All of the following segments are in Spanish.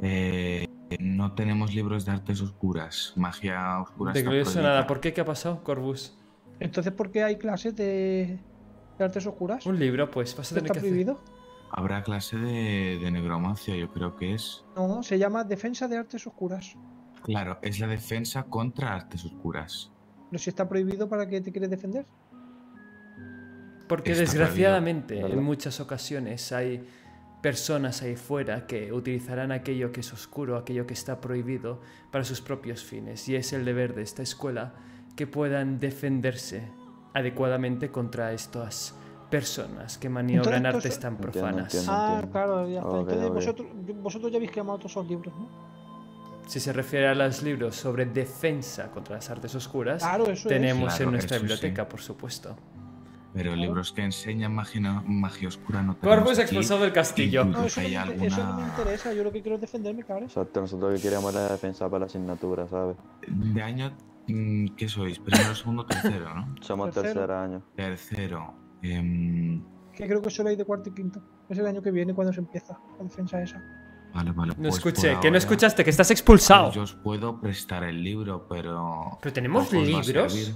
Eh, no tenemos libros de artes oscuras. Magia oscura. De prohibida. nada. ¿Por qué? ¿Qué ha pasado, Corvus? Entonces, ¿por qué hay clases de, de artes oscuras? Un libro, pues. Vas a tener ¿Está que hacer. prohibido? Habrá clase de, de negromancia, yo creo que es. No, se llama defensa de artes oscuras. Claro, es la defensa contra artes oscuras. Pero si está prohibido, ¿para qué te quieres defender? Porque Está desgraciadamente en muchas ocasiones hay personas ahí fuera que utilizarán aquello que es oscuro, aquello que está prohibido para sus propios fines. Y es el deber de esta escuela que puedan defenderse adecuadamente contra estas personas que maniobran Entonces, artes tan Entiendo, profanas. entiendo. ah, claro, ya está. Entonces, ok. Vosotros, vosotros ya habéis quemado todos esos libros, ¿no? Si se refiere a los libros sobre defensa contra las artes oscuras, Claro, eso es. tenemos Claro, en nuestra sí. biblioteca, por supuesto. Pero libros que enseñan magia, magia oscura no tenemos aquí. expulsado del castillo. No, eso, no hay me, alguna... eso no me interesa. Yo lo que quiero es defenderme, cabrón. Exacto, nosotros lo que queríamos era la defensa para la asignatura, ¿sabes? De año, mm, ¿qué sois? Primero, segundo, tercero, ¿no? Somos Tercero. tercer año. Tercero. em, Que creo que solo hay de cuarto y quinto. Es el año que viene cuando se empieza la defensa esa. vale, vale. No pues escuché, que no escuchaste, que estás expulsado. Yo os puedo prestar el libro, pero. Pero tenemos libros.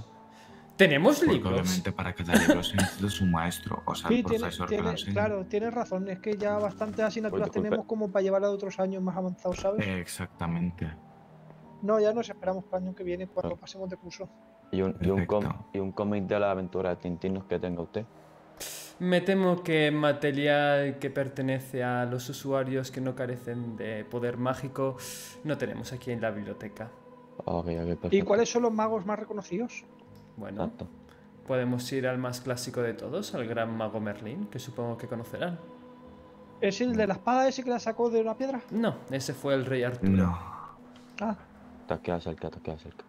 Tenemos Porque libros. obviamente para cada libro se necesita su maestro, o sea, Sí, el tiene, profesor que lo tiene- enseña. claro, tienes razón. Es que ya bastantes asignaturas tenemos como para llevar a otros años más avanzados, ¿sabes? Exactamente. No, ya nos esperamos para el año que viene cuando Ah. pasemos de curso. Y un, y un, com- Perfecto. y un cómic de la aventura de Tintinos que tenga usted. Me temo que material que pertenece a los usuarios que no carecen de poder mágico no tenemos aquí en la biblioteca. Ok, ok, perfecto. ¿Y cuáles son los magos más reconocidos? Bueno, Exacto. podemos ir al más clásico de todos, al gran mago Merlín, que supongo que conocerán. ¿Es el de la espada ese que la sacó de una piedra? No, ese fue el rey Arturo. No. Ah, Te queda cerca, te queda cerca.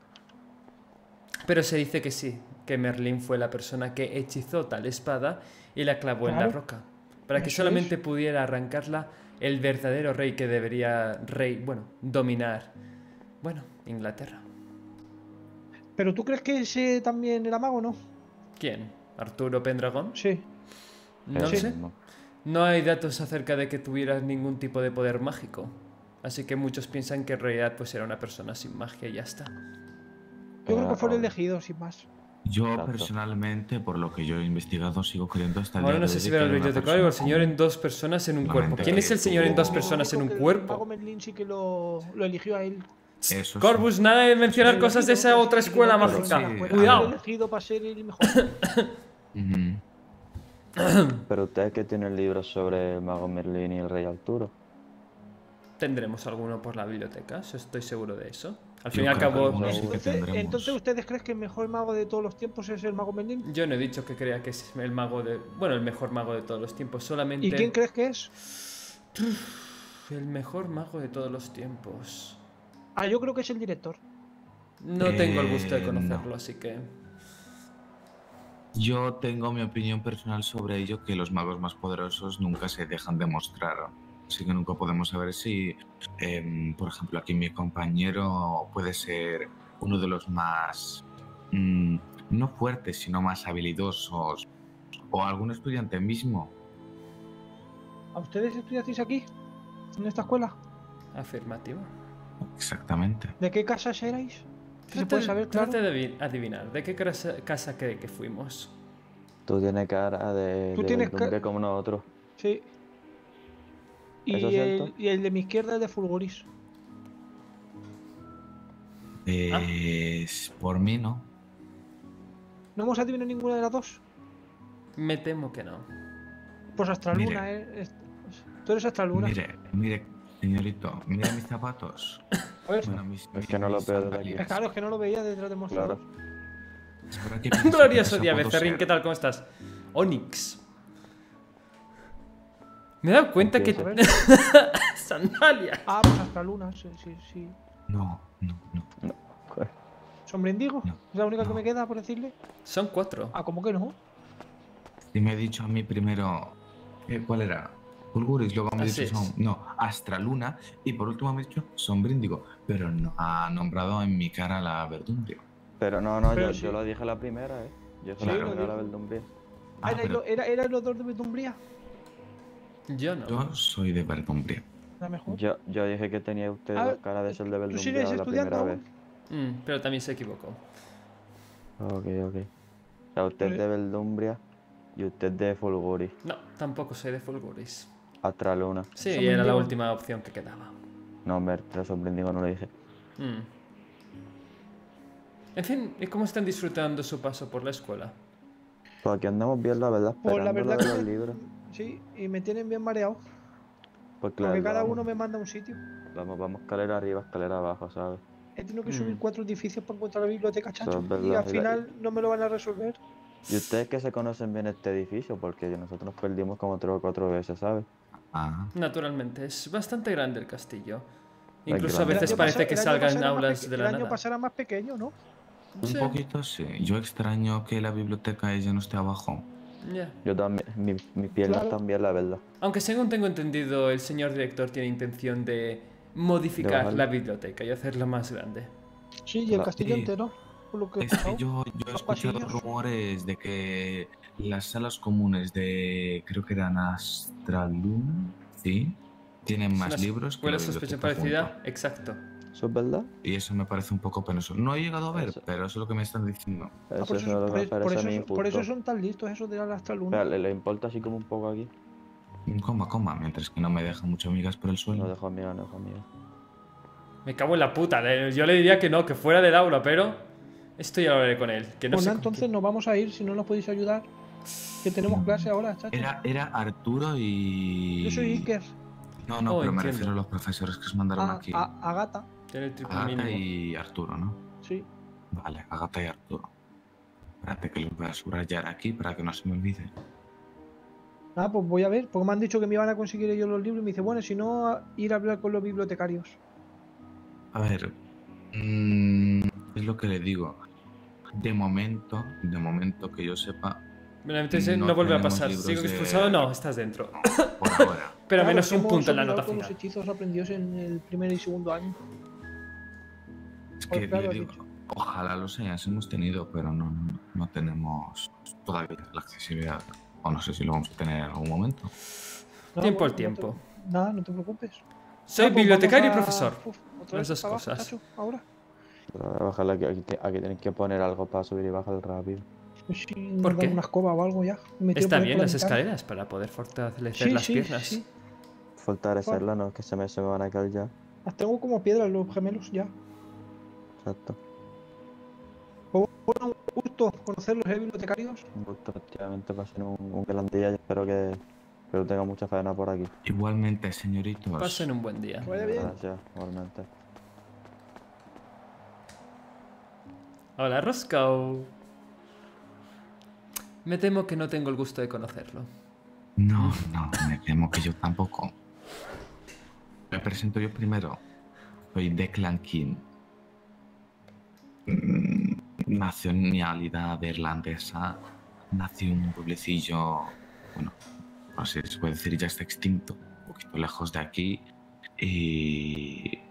Pero se dice que sí, que Merlín fue la persona que hechizó tal espada y la clavó en la roca, para que solamente es. pudiera arrancarla el verdadero rey que debería rey, bueno, dominar, bueno, Inglaterra. ¿Pero tú crees que ese también era mago, no? ¿Quién? ¿Arturo Pendragón? Sí. No Ese sé. No hay datos acerca de que tuviera ningún tipo de poder mágico. Así que muchos piensan que en realidad pues era una persona sin magia y ya está. Yo creo que fue el elegido, sin más. Yo Exacto. personalmente, por lo que yo he investigado, sigo creyendo hasta el Ahora día no sé si que ver al era una bibliotecario o el señor en dos personas en un cuerpo. ¿Quién es el señor en dos personas en un El cuerpo? Merlin sí que lo, lo eligió a él. Eso sí. Corvus, nada de mencionar cosas de esa otra sí, escuela mágica. sí, Cuidado. el elegido para ser el mejor. Pero usted que tiene libros sobre el mago Merlín y el rey Arturo. Tendremos alguno por la biblioteca, estoy seguro de eso. Al fin y al cabo, sí Entonces, ¿ustedes creen que el mejor mago de todos los tiempos es el mago Merlin? yo no he dicho que crea que es el mago de. Bueno, el mejor mago de todos los tiempos, solamente. ¿Y quién crees que es? El mejor mago de todos los tiempos. Ah, yo creo que es el director. No tengo el gusto de Eh, conocerlo, no. así que. Yo tengo mi opinión personal sobre ello, que los magos más poderosos nunca se dejan de mostrar. Así que nunca podemos saber si, em, por ejemplo, aquí mi compañero puede ser uno de los más, mm, no fuertes, sino más habilidosos. O algún estudiante mismo. ¿A ustedes estudiasteis aquí? ¿En esta escuela? Afirmativo. Exactamente. ¿De qué casas erais? Si se puede saber, claro. trate de adivinar, ¿de qué casa, casa cree que fuimos? Tú tienes cara de, Tú de tienes ca- Verdumbre como nosotros. Sí. Y ¿Eso es el, cierto? y el de mi izquierda es de Fulgoris. Es por mí, ¿no? ¿No hemos adivinado ninguna de las dos? Me temo que no. Pues Astraluna, Mire. ¿eh? Tú eres Astraluna. Mire, mire, señorito, mire mis zapatos. Pues, Bueno, mis- Es que no lo veo desde sandalias. es claro, es que no lo veía detrás del mostrador. Claro. Glorioso día, Becerrín, ¿qué tal? ¿Cómo estás? Onix. Me he dado cuenta que. Empieza. Sandalia. Ah, pues Astraluna, sí, sí, sí. No, no, no. No, ¿Es la única que me queda por decirle? Son cuatro. Ah, ¿cómo que no? Y me ha dicho a mí primero. eh, ¿Cuál era? Fulguris, luego me Así dicho es. Son- no, Astraluna y por último me ha dicho Sombríndigo, pero no ha nombrado en mi cara la Verdumbrio. Pero no, no, Pero yo, sí. yo lo dije la primera, ¿eh? Yo dije Sí, la dijo. Verdumbre. Ah, ¿era, pero el, era, ¿Era el odor de Betumbría? Yo no. yo soy de Verdumbria. Mejor. Yo, yo dije que tenía usted Ah, la cara de ser de ¿Tú Beldumbria sigues la primera vez. Mm, pero también se equivocó. Ok, ok. O sea, usted es de Beldumbria y usted de Fulguri. No, tampoco soy de Fulguris. Astraluna. Sí, era la última opción que quedaba. No, hombre, te sorprendí cuando lo dije. Mm. En fin, ¿y cómo están disfrutando su paso por la escuela? Pues aquí andamos bien, la verdad, Pues la esperando verdad que los me- libros. Sí, y me tienen bien mareado. Pues claro, Porque cada vamos, uno me manda a un sitio. vamos, vamos escalera arriba, escalera abajo, ¿sabes? He tenido que Mm. subir cuatro edificios para encontrar la biblioteca, chacho. es Y al final no me lo van a resolver. Y ustedes que se conocen bien este edificio, porque nosotros nos perdimos como tres o cuatro veces, ¿sabes? Ah, Naturalmente, es bastante grande el castillo. Incluso a veces parece que salgan aulas de la El año nada. pasado era más pequeño, ¿no? un Sí, poquito sí. Yo extraño que la biblioteca ella no esté abajo. ya. Yo también, mi, mi piernas Claro. también, la verdad. Aunque según tengo entendido, el señor director tiene intención de modificar la biblioteca y hacerla más grande. Sí, y el La- castillo entero. Por lo que yo, yo he escuchado rumores de que las salas comunes de, creo que eran Astraluna, sí, tienen más Una libros que la sospecha parecida, junta. exacto. ¿Eso es verdad? Y eso me parece un poco penoso. No he llegado a ver, Eso- pero eso es lo que me están diciendo. Ah, por, es eso, por, e- por eso, son- por eso injusto. son tan listos esos de la Astraluna. ¿le, le importa así como un poco aquí? Coma, coma, mientras que no me dejan mucho migas por el suelo. No dejo amiga, no dejo amiga. Me cago en la puta. Yo le diría que no, que fuera del aula, pero esto ya lo hablaré con él. Que no Pues entonces nos vamos a ir si no nos podéis ayudar. Que tenemos clase ahora, chacho. Era, era Arturo y... Yo soy Iker. No, no, Oh, pero me refiero a los profesores que os mandaron A, aquí. a- Agata. Tiene el Agata mínimo. y Arturo, ¿no? sí. Vale, Agata y Arturo. Espérate que los voy a subrayar aquí para que no se me olvide. Ah, pues voy a ver, porque me han dicho que me iban a conseguir ellos los libros y me dice, bueno, si no, ir a hablar con los bibliotecarios. A ver, mm, es lo que le digo. De momento, de momento que yo sepa, Bueno, entonces no no, vuelve a pasar. Sigo de- expulsado, no, estás dentro. por ahora. Pero Claro, menos un punto en la nota final. los hechizos aprendidos en el primer y segundo año. Es Pues que has digo, dicho. ojalá los hayamos tenido, pero no, no, no tenemos todavía la accesibilidad. O no sé si lo vamos a tener en algún momento. No, Tiempo al no te- tiempo. Nada, no te preocupes. Soy Ah, pues bibliotecario y profesor. Uf, otra Las vez dos para abajo, cosas. chacho, ahora. Pero Ojalá que aquí, te- aquí tienen que poner algo para subir y bajar rápido. Pues sí, ¿Por qué? una escoba o algo ya. Está bien las escaleras para poder fortalecer Sí, las sí, piernas. sí. Fortalecerla, no, que se me, se me van a caer ya. Las tengo como piedras los gemelos ya. Exacto. Bueno, un gusto conocerlos, ¿eh, bibliotecarios? Un gusto, efectivamente, pasen un, un gran día y espero que, que tenga mucha faena por aquí. Igualmente, señoritos. Pasen un buen día. Vaya bien. Gracias, igualmente. Hola, Roscoe. Me temo que no tengo el gusto de conocerlo. No, no, me temo que yo tampoco. Me presento yo primero. Soy Declan King. Mm, Nacionalidad irlandesa. Nací en un pueblecillo, bueno, no sé si se puede decir, ya está extinto, un poquito lejos de aquí. Y,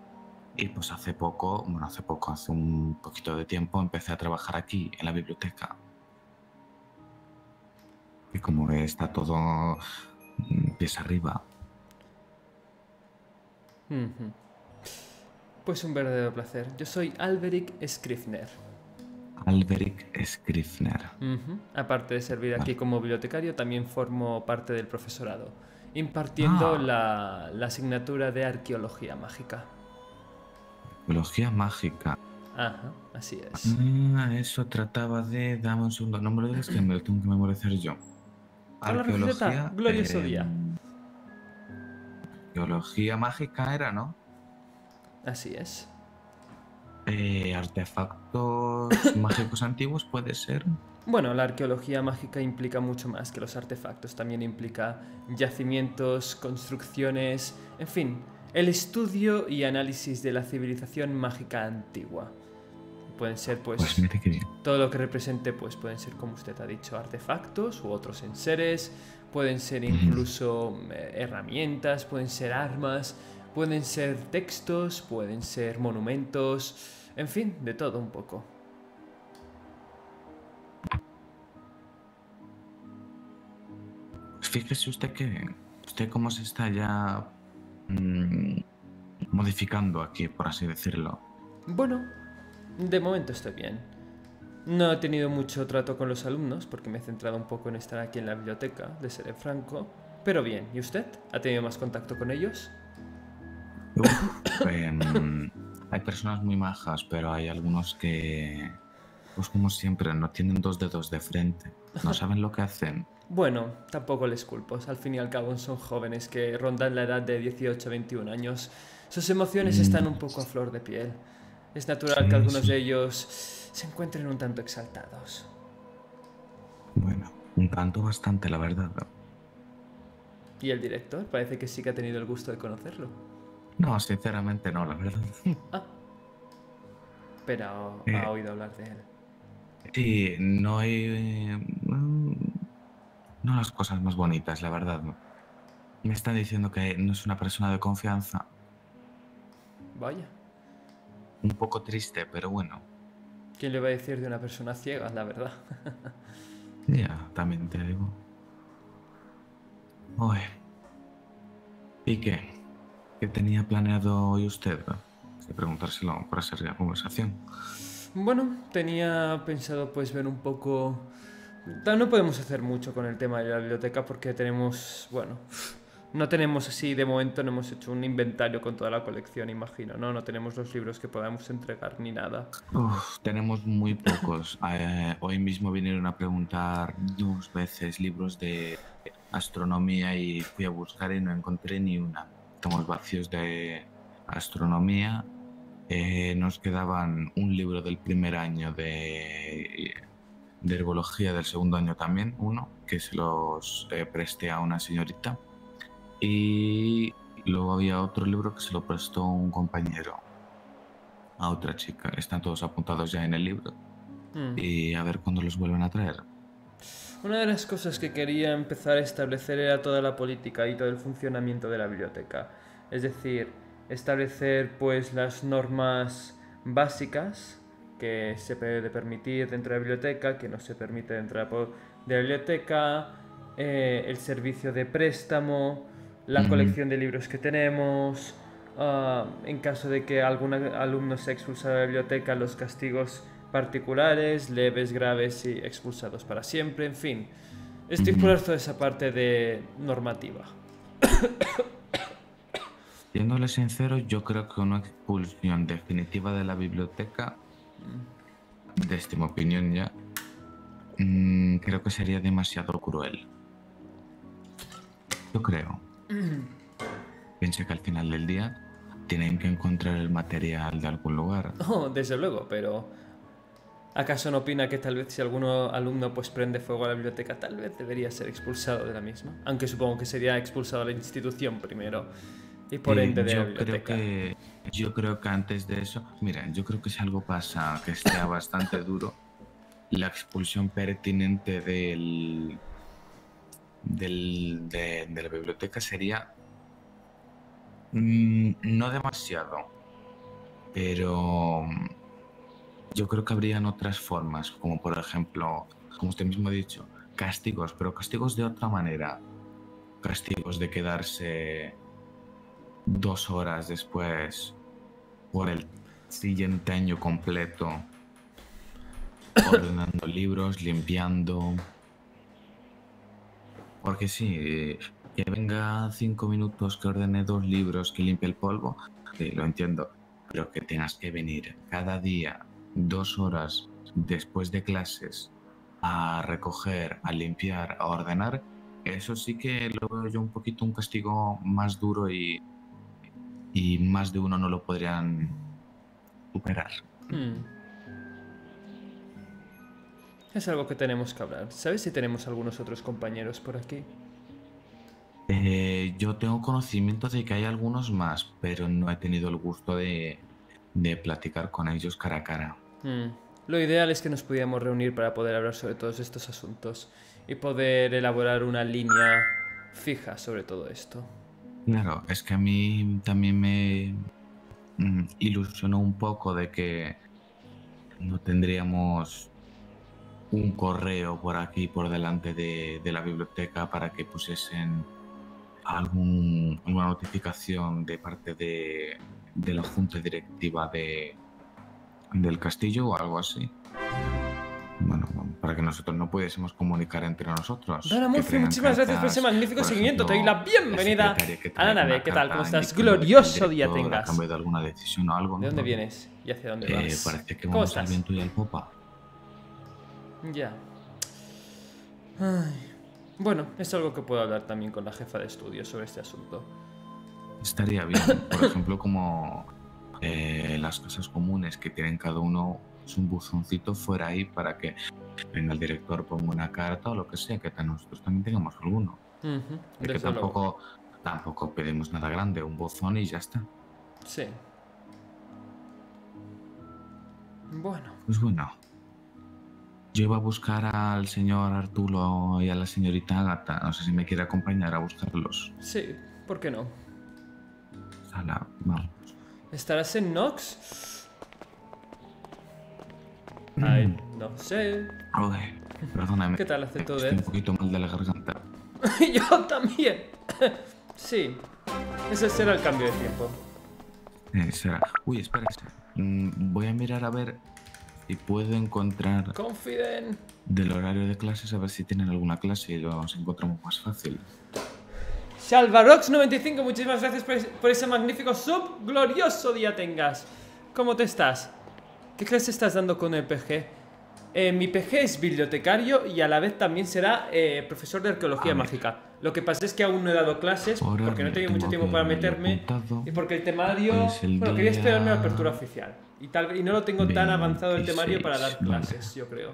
y pues hace poco, bueno, hace poco, hace un poquito de tiempo, empecé a trabajar aquí, en la biblioteca. Y como está todo mm, pies arriba. Pues un verdadero placer. Yo soy Alberic Scrifner. Alberic Scrifner. Ujú. Aparte de servir aquí como bibliotecario, también formo parte del profesorado, impartiendo Ah. la, la asignatura de arqueología mágica. Biología mágica. Ajá, así es. Ah, eso trataba de. Dame un segundo. No me lo digas que me lo tengo que memorizar yo. Receta. Glorioso día. Arqueología mágica era, ¿no? Así es. Eh, artefactos mágicos antiguos puede ser. Bueno, la arqueología mágica implica mucho más que los artefactos, también implica yacimientos, construcciones, en fin, el estudio y análisis de la civilización mágica antigua. Pueden ser pues Pues todo lo que represente pues pueden ser como usted ha dicho artefactos u otros enseres, pueden ser incluso eh, herramientas, pueden ser armas, pueden ser textos, pueden ser monumentos, en fin, de todo un poco. Pues fíjese usted que. Usted cómo se está ya mm, modificando aquí, por así decirlo. Bueno, de momento estoy bien. No he tenido mucho trato con los alumnos porque me he centrado un poco en estar aquí en la biblioteca, de seré franco. Pero bien, ¿y usted? ¿Ha tenido más contacto con ellos? Em, hay personas muy majas, pero hay algunos que, pues como siempre, no tienen dos dedos de frente. No saben lo que hacen. Bueno, tampoco les culpo. Al fin y al cabo son jóvenes que rondan la edad de 18 a 21 años. Sus emociones están un poco a flor de piel. Es natural que algunos de ellos se encuentren un tanto exaltados. Bueno, un tanto bastante, la verdad. ¿Y el director? Parece que sí que ha tenido el gusto de conocerlo. No, sinceramente no, la verdad. Ah. Pero ha Eh. oído hablar de él. Sí, no hay... eh, No las cosas más bonitas, la verdad. Me están diciendo que no es una persona de confianza. Vaya. Un poco triste, pero bueno. ¿Quién le va a decir de una persona ciega, la verdad? Ya, también te digo. Uy. ¿Y qué? ¿Qué tenía planeado hoy usted? De preguntárselo para hacer la conversación. Bueno, tenía pensado pues ver un poco... No podemos hacer mucho con el tema de la biblioteca porque tenemos, bueno, no tenemos así, de momento no hemos hecho un inventario con toda la colección, imagino, ¿no? No tenemos los libros que podamos entregar ni nada. Tenemos muy pocos. Eh, hoy mismo vinieron a preguntar dos veces libros de astronomía y fui a buscar y no encontré ni una. Estamos vacíos de astronomía. Eh, nos quedaban un libro del primer año de, de herbología del segundo año también, uno, que se los eh, presté a una señorita. Y luego había otro libro que se lo prestó un compañero a otra chica. Están todos apuntados ya en el libro. Hmm. Y a ver cuándo los vuelven a traer. Una de las cosas que quería empezar a establecer era toda la política y todo el funcionamiento de la biblioteca. Es decir, establecer pues las normas básicas que se puede permitir dentro de la biblioteca, que no se permite dentro de la biblioteca, eh, el servicio de préstamo, la Ujú. colección de libros que tenemos, ah, en caso de que algún alumno sea expulsado de la biblioteca, los castigos particulares, leves, graves y expulsados para siempre, en fin. Estipular toda esa parte de normativa. Siéndole sincero, yo creo que una expulsión definitiva de la biblioteca, desde mi opinión ya, mm, creo que sería demasiado cruel. Yo creo. Piense que al final del día tienen que encontrar el material de algún lugar. Oh, desde luego, pero ¿acaso no opina que tal vez si alguno alumno pues prende fuego a la biblioteca, tal vez debería ser expulsado de la misma? Aunque supongo que sería expulsado de la institución primero y por Eh, ende de la yo creo que yo creo que antes de eso, mira, yo creo que si algo pasa que sea bastante duro, la expulsión pertinente del, del de, de la biblioteca sería mm, no demasiado, pero yo creo que habrían otras formas, como por ejemplo, como usted mismo ha dicho, castigos, pero castigos de otra manera, castigos de quedarse dos horas después por el siguiente año completo ordenando libros, limpiando. Porque sí, que venga cinco minutos que ordene dos libros, que limpie el polvo, sí, lo entiendo. Pero que tengas que venir cada día dos horas después de clases a recoger, a limpiar, a ordenar, eso sí que lo veo yo un poquito un castigo más duro y, y más de uno no lo podrían superar. Hmm. Es algo que tenemos que hablar. ¿Sabes si tenemos algunos otros compañeros por aquí? Eh, yo tengo conocimiento de que hay algunos más, pero no he tenido el gusto de, de platicar con ellos cara a cara. Hmm. Lo ideal es que nos pudiéramos reunir para poder hablar sobre todos estos asuntos y poder elaborar una línea fija sobre todo esto. Claro, es que a mí también me mm, ilusionó un poco de que no tendríamos un correo por aquí, por delante de, la biblioteca, para que pusiesen algún, alguna notificación de parte de, de la junta directiva de, del castillo o algo así. Bueno, para que nosotros no pudiésemos comunicar entre nosotros. Dana Murphy, muchísimas gracias por ese magnífico por seguimiento. Te doy ejemplo, la bienvenida que a la nave. ¿Qué tal? ¿Cómo estás? Glorioso día tengas. cambiado de alguna decisión o algo. ¿De ¿no? dónde vienes? ¿Y hacia dónde Eh, vas? parece que ¿Cómo vamos al estás? viento y al popa. Ya. Ay. Bueno, es algo que puedo hablar también con la jefa de estudios sobre este asunto. Estaría bien, por ejemplo, como eh, las casas comunes que tienen cada uno un buzoncito fuera ahí para que venga el director, ponga una carta o lo que sea, que nosotros también tengamos alguno. Y que luego. tampoco, tampoco pedimos nada grande, un buzón y ya está. Sí. Bueno. Pues bueno, yo iba a buscar al señor Arturo y a la señorita Agata. No sé si me quiere acompañar a buscarlos. Sí, ¿por qué no? Sala, vamos. ¿Estarás en Nox? Ay, no sé. Joder, perdóname. ¿Qué tal hace todo Estoy un poquito mal de la garganta. Yo también. sí. Ese será el cambio de tiempo. Eh, será. Uy, espérese. Mm, voy a mirar a ver si puedo encontrar Confiden. del horario de clases, a ver si tienen alguna clase y lo encontramos más fácil. Salvarox95, muchísimas gracias por ese magnífico sub. Glorioso día tengas. ¿Cómo te estás? ¿Qué clase estás dando con el PG? Eh, mi PG es bibliotecario y a la vez también será eh, profesor de arqueología A ver. mágica. Lo que pasa es que aún no he dado clases Ahora porque no he tenido mucho tiempo para meterme y porque el temario... El bueno, quería esperarme a la apertura oficial. Y, tal, y no lo tengo tan avanzado el temario para dar 26, clases, yo creo.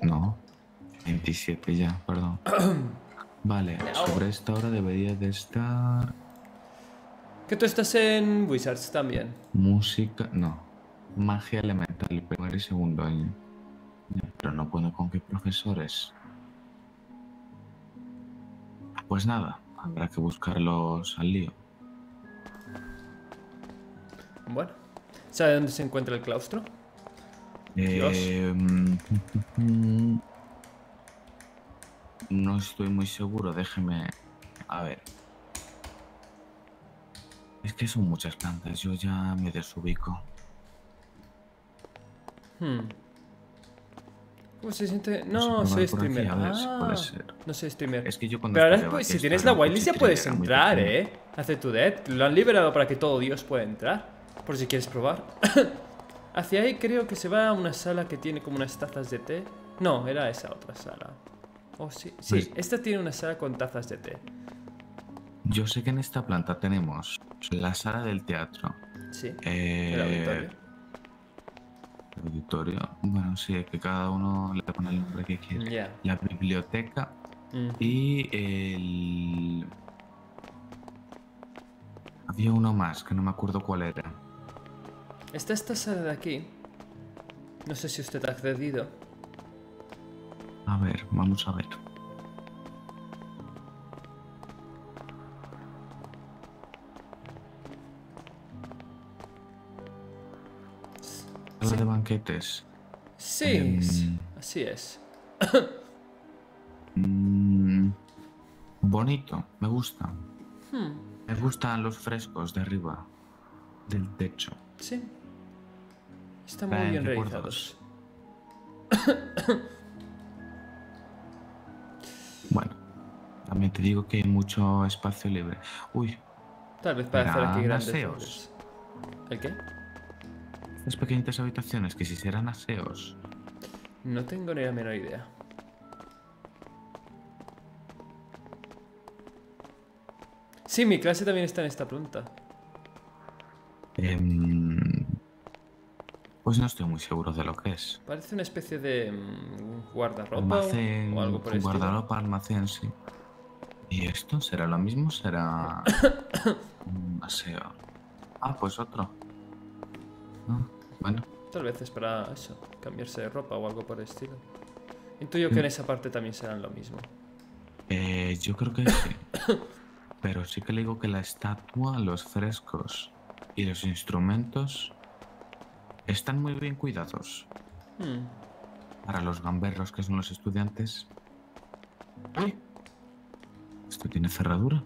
No. 27 ya, perdón. Vale, sobre esta hora debería de estar Que tú estás en Wizards también. música, no, magia elemental, primer y segundo año. Pero no pone con qué profesores. Pues nada, habrá que buscarlos al lío. Bueno. ¿Sabe dónde se encuentra el claustro? Dios. Eh, mm, no estoy muy seguro, déjeme. A ver. Es que son muchas plantas, yo ya me desubico. Hmm. ¿Cómo se siente? Pues No, probar soy streamer. Ah. No soy streamer. Es que yo cuando Pero ahora, pues, si tienes la whitelist ya puedes entrar. ¿eh? Hace tu dead. Lo han liberado para que todo Dios pueda entrar. Por si quieres probar. Hacia ahí creo que se va a una sala que tiene como unas tazas de té. No, era esa otra sala. Oh, sí. Sí, Pues- esta tiene una sala con tazas de té. Yo sé que en esta planta tenemos la sala del teatro, Sí. eh, El auditorio. el auditorio, bueno, sí, que cada uno le pone el nombre que quiere. Ya. La biblioteca Mm. y el... Había uno más, que no me acuerdo cuál era. Está esta sala de aquí. No sé si usted ha accedido. A ver, vamos a ver. Sí. Em. sí, así es. Mm, bonito, me gusta. Hmm, Me gustan los frescos de arriba, del techo. sí. Están muy bien recuerdos. realizados. Bueno, también te digo que hay mucho espacio libre. Uy, Tal vez para hacer aquí grandes aseos. ¿El qué? Estas pequeñitas habitaciones que si serán aseos. No tengo ni la menor idea. Sí, mi clase también está en esta planta. em, pues no estoy muy seguro de lo que es. Parece una especie de mm, guardarropa Almacén, o algo por el guardarropa, almacén, sí. ¿Y esto será lo mismo? ¿Será un aseo? Ah, pues otro. Ah, bueno, Tal vez es para eso, cambiarse de ropa o algo por el estilo. Intuyo que en esa parte también serán lo mismo. eh, yo creo que sí. Pero sí que le digo que la estatua, los frescos y los instrumentos están muy bien cuidados. Hmm, Para los gamberros que son los estudiantes. Esto tiene cerradura.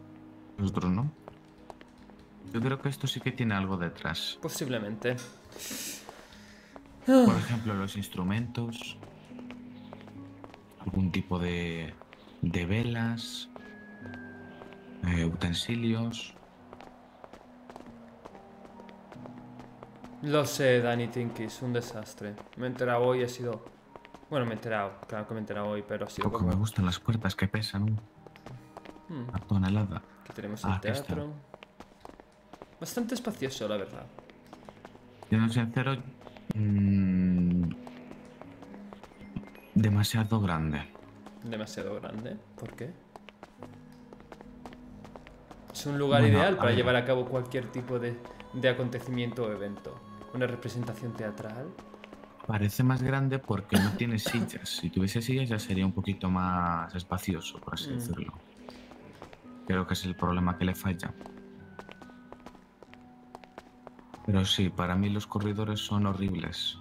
Los otros no. Yo creo que esto sí que tiene algo detrás. Posiblemente. Por ejemplo, los instrumentos. Algún tipo de, de velas. eh, utensilios. Lo sé, Danny Tinkis, un desastre. Me he enterado hoy, ha sido... Bueno, me he enterado, claro que me he enterado hoy, pero ha sido Poco me gustan las puertas que pesan un- Hmm, tonelada. Aquí tenemos el Ah, teatro. Bastante espacioso, la verdad. Siendo sincero, mm, demasiado grande. Demasiado grande. ¿Por qué? Es un lugar Bueno, ideal para llevar a cabo cualquier tipo de, de acontecimiento o evento. Una representación teatral. Parece más grande porque no tiene sillas. Si tuviese sillas ya sería un poquito más espacioso, por así Mm. decirlo. Creo que es el problema que le falla. Pero sí, para mí los corredores son horribles.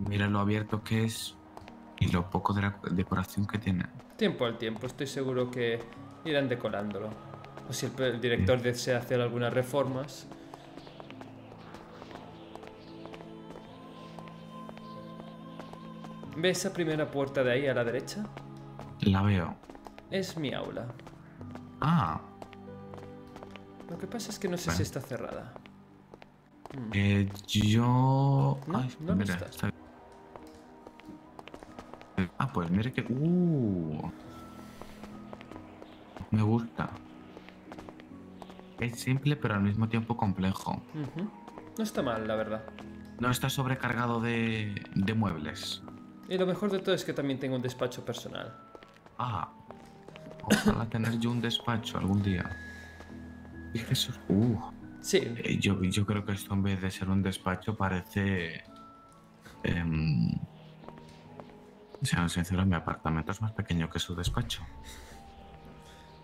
Mira lo abierto que es y lo poco de la decoración que tiene. Tiempo al tiempo, estoy seguro que irán decorándolo. O si el, director desea hacer algunas reformas. ¿Ve esa primera puerta de ahí a la derecha? La veo. Es mi aula. Ah, Lo que pasa es que no sé si está cerrada. Mm. eh, yo... No, Ay, no lo mira, está- Ah, pues mire que... Uh, me gusta. Es simple pero al mismo tiempo complejo. No está mal, la verdad. No está sobrecargado de, de muebles. Y lo mejor de todo es que también tengo un despacho personal. Ah, ojalá tener yo un despacho algún día. Fíjese, uh, Sí, eh, yo, yo creo que esto en vez de ser un despacho parece... em, sean sinceros, mi apartamento es más pequeño que su despacho.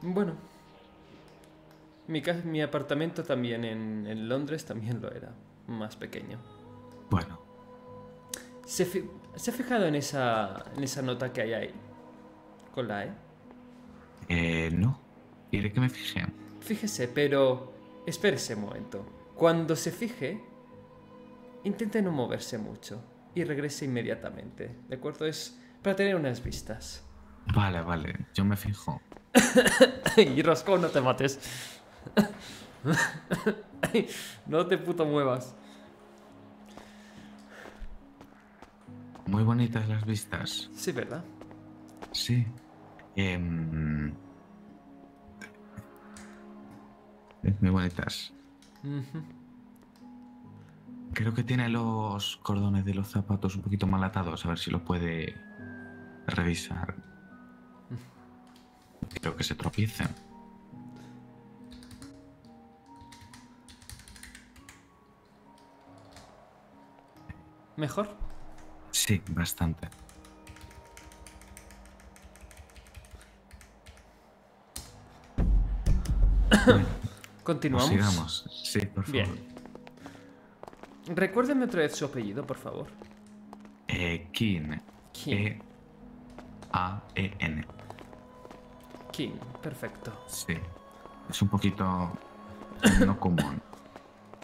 bueno. Mi, ca- mi apartamento también en, en Londres también lo era. Más pequeño. Bueno, ¿Se, fi- ¿se ha fijado en esa, en esa nota que hay ahí? Con la E. eh, no. ¿Quiere que me fije? Fíjese, pero espérese un momento. Cuando se fije, intente no moverse mucho y regrese inmediatamente. ¿De acuerdo? Es para tener unas vistas. Vale, vale, yo me fijo. y Roscoe, no te mates. no te puto muevas. Muy bonitas las vistas. Sí, ¿verdad? Sí. Em, bonitas. Ujú. Creo que tiene los cordones de los zapatos un poquito mal atados. A ver si los puede revisar. Creo que se tropiecen. ¿Mejor? Sí, bastante. Bueno, Continuamos. sigamos. Sí, por favor. Bien. Recuérdeme otra vez su apellido, por favor. Eh, King. King. E-A-E-N. King, perfecto. Sí. Es un poquito no común.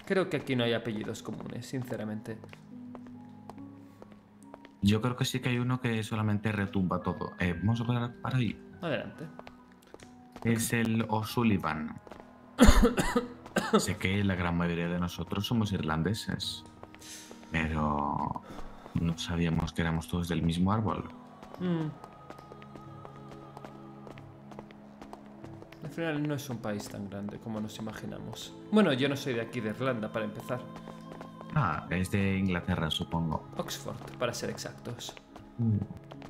Creo que aquí no hay apellidos comunes, sinceramente. Yo creo que sí que hay uno que solamente retumba todo. Eh, vamos a parar para ahí. Adelante. Es el O'Sullivan. Sé que la gran mayoría de nosotros somos irlandeses. Pero no sabíamos que éramos todos del mismo árbol. Mm. Al final no es un país tan grande como nos imaginamos. Bueno, yo no soy de aquí, de Irlanda, para empezar. Ah, es de Inglaterra, supongo. Oxford, para ser exactos. Uh,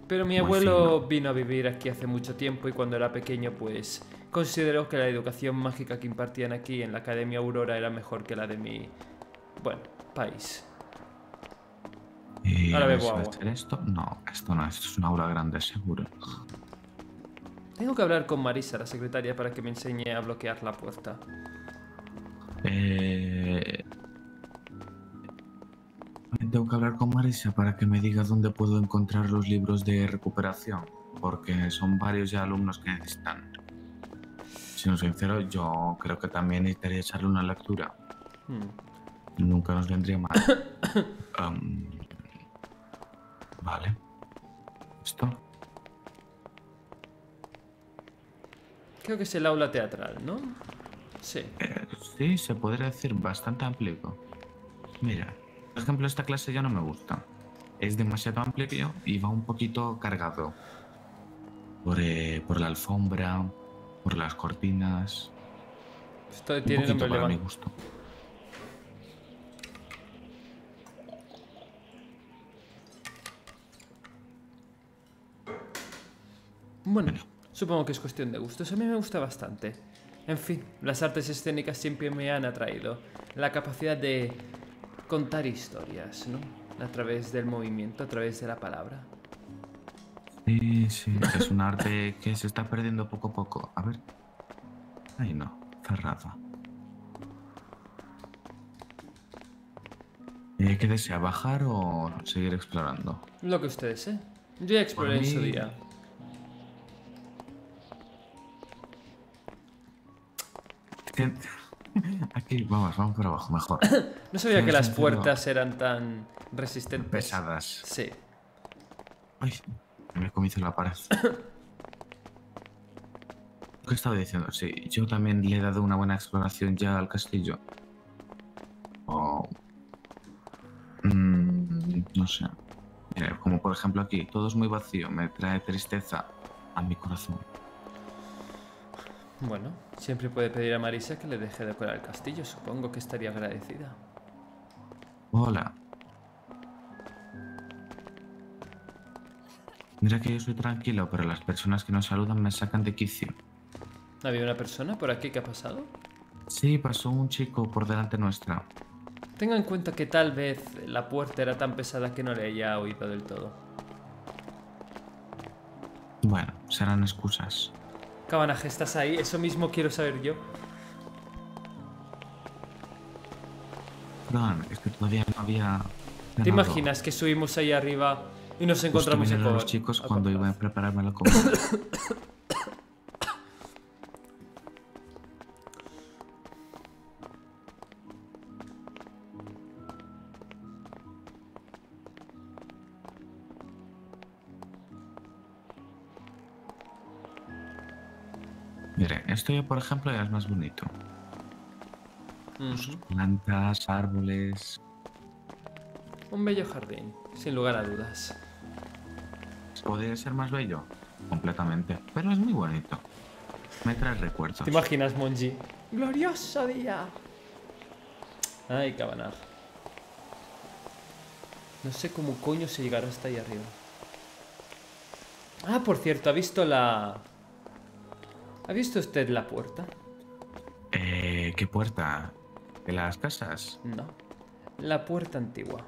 Pero mi Muy abuelo vino a vivir aquí hace mucho tiempo y cuando era pequeño pues consideró que la educación mágica que impartían aquí en la Academia Aurora era mejor que la de mi, bueno, país. ¿Y Ahora a ver, bebo ¿suele agua. esto? No, esto no, esto es una aula grande, seguro. Tengo que hablar con Marisa, la secretaria, para que me enseñe a bloquear la puerta. Eh... Tengo que hablar con Marisa para que me diga dónde puedo encontrar los libros de recuperación, porque son varios ya alumnos que necesitan siendo sincero, yo creo que también necesitaría echarle una lectura. Hmm. Nunca nos vendría mal. Vale. ¿Esto? Creo que es el aula teatral, ¿no? Sí. Eh, sí, se podría decir bastante amplio. Mira, por ejemplo, esta clase ya no me gusta. Es demasiado amplio y va un poquito cargado. Por, eh, por la alfombra, por las cortinas. Esto Un tiene nombre para mi gusto. Bueno, supongo que es cuestión de gustos. A mí me gusta bastante. En fin, las artes escénicas siempre me han atraído. La capacidad de contar historias, ¿no? A través del movimiento, a través de la palabra. Sí, sí, es un arte que se está perdiendo poco a poco. A ver. Ay, no, cerrada. Eh, ¿Qué desea, bajar o seguir explorando? Lo que ustedes, ¿eh? Yo ya exploré en su día. Aquí, vamos, vamos por abajo, mejor. No sabía que las puertas eran tan resistentes. Pesadas. Sí. Ay, me comienza la pared. ¿Qué estaba diciendo? Sí, yo también le he dado una buena exploración ya al castillo. O... mm, no sé. Mira, como por ejemplo aquí, todo es muy vacío, me trae tristeza a mi corazón. Bueno, siempre puede pedir a Marisa que le deje decorar el castillo. Supongo que estaría agradecida. Hola. Mira que yo soy tranquilo, pero las personas que nos saludan me sacan de quicio. ¿Había una persona por aquí que ha pasado? Sí, pasó un chico por delante nuestra. Tenga en cuenta que tal vez la puerta era tan pesada que no le haya oído del todo. Bueno, serán excusas. Cabanaje, ¿estás ahí? Eso mismo quiero saber yo. Perdón, es que todavía no había. ¿Te cenado. imaginas que subimos ahí arriba y nos encontramos en los chicos cuando iba a prepararme la comida. Mire, esto ya por ejemplo ya es más bonito. Plantas, árboles. Un bello jardín, sin lugar a dudas. ¿Podría ser más bello? Completamente. Pero es muy bonito. Me trae recuerdos. ¿Te imaginas, Monji? ¡Glorioso día! Ay, Cabanaj. No sé cómo coño se llegará hasta ahí arriba. Ah, por cierto, ¿ha visto la... ¿Ha visto usted la puerta? Eh, ¿Qué puerta? ¿De las casas? No. La puerta antigua.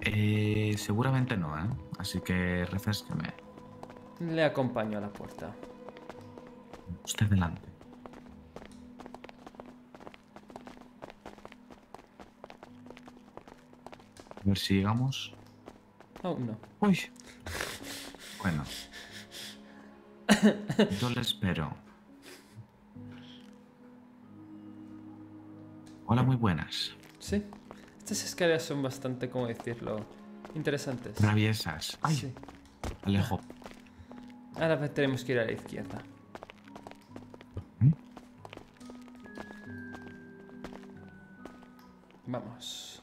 Eh, seguramente no, ¿eh? Así que refresqueme. Le acompaño a la puerta. Usted delante. A ver si llegamos. Aún no. Uy. Bueno. Yo le espero. Hola, muy buenas. Sí. Estas escaleras son bastante, ¿cómo decirlo? Interesantes. Traviesas. Ay, Sí. Alejo. Ahora tenemos que ir a la izquierda. ¿Mm? Vamos.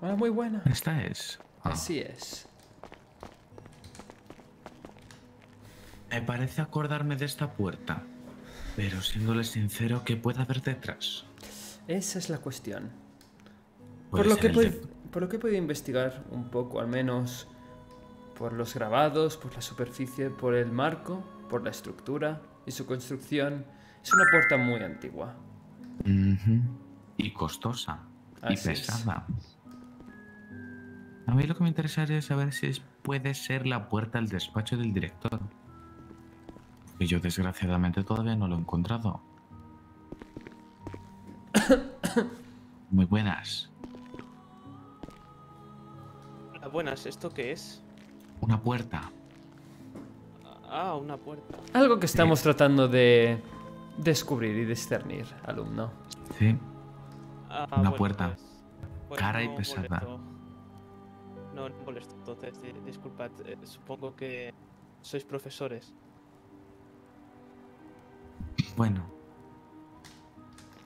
Hola, muy buena. Esta es. Ah, Así es. Me parece acordarme de esta puerta. Pero siéndole sincero, ¿qué puede haber detrás? Esa es la cuestión. Por lo, que por lo que he podido investigar un poco, al menos por los grabados, por la superficie, por el marco, por la estructura y su construcción, es una puerta muy antigua. Y costosa. y es. pesada. A mí lo que me interesaría es saber si es- puede ser la puerta al despacho del director. Que yo desgraciadamente todavía no lo he encontrado. Muy buenas. Hola, buenas, ¿esto qué es? Una puerta. Ah, una puerta. Algo que estamos tratando de descubrir y discernir, alumno. Sí. Ah, Una bueno, puerta. pues- pues Cara y pesada. molesto. No, no molesto, entonces, di- disculpad, eh, supongo que sois profesores. Bueno,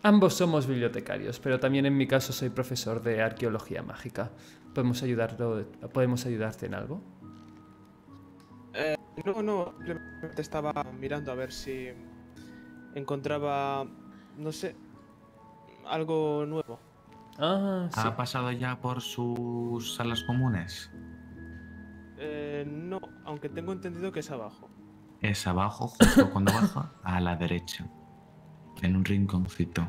Ambos somos bibliotecarios, pero también en mi caso soy profesor de arqueología mágica. ¿Podemos, ayudarlo, ¿podemos ayudarte en algo? No, no, simplemente estaba mirando a ver si encontraba, no sé, algo nuevo. Ah, sí. ¿ha pasado ya por sus salas comunes? Eh, no, aunque tengo entendido que es abajo. Es abajo, justo cuando baja, a la derecha. En un rinconcito.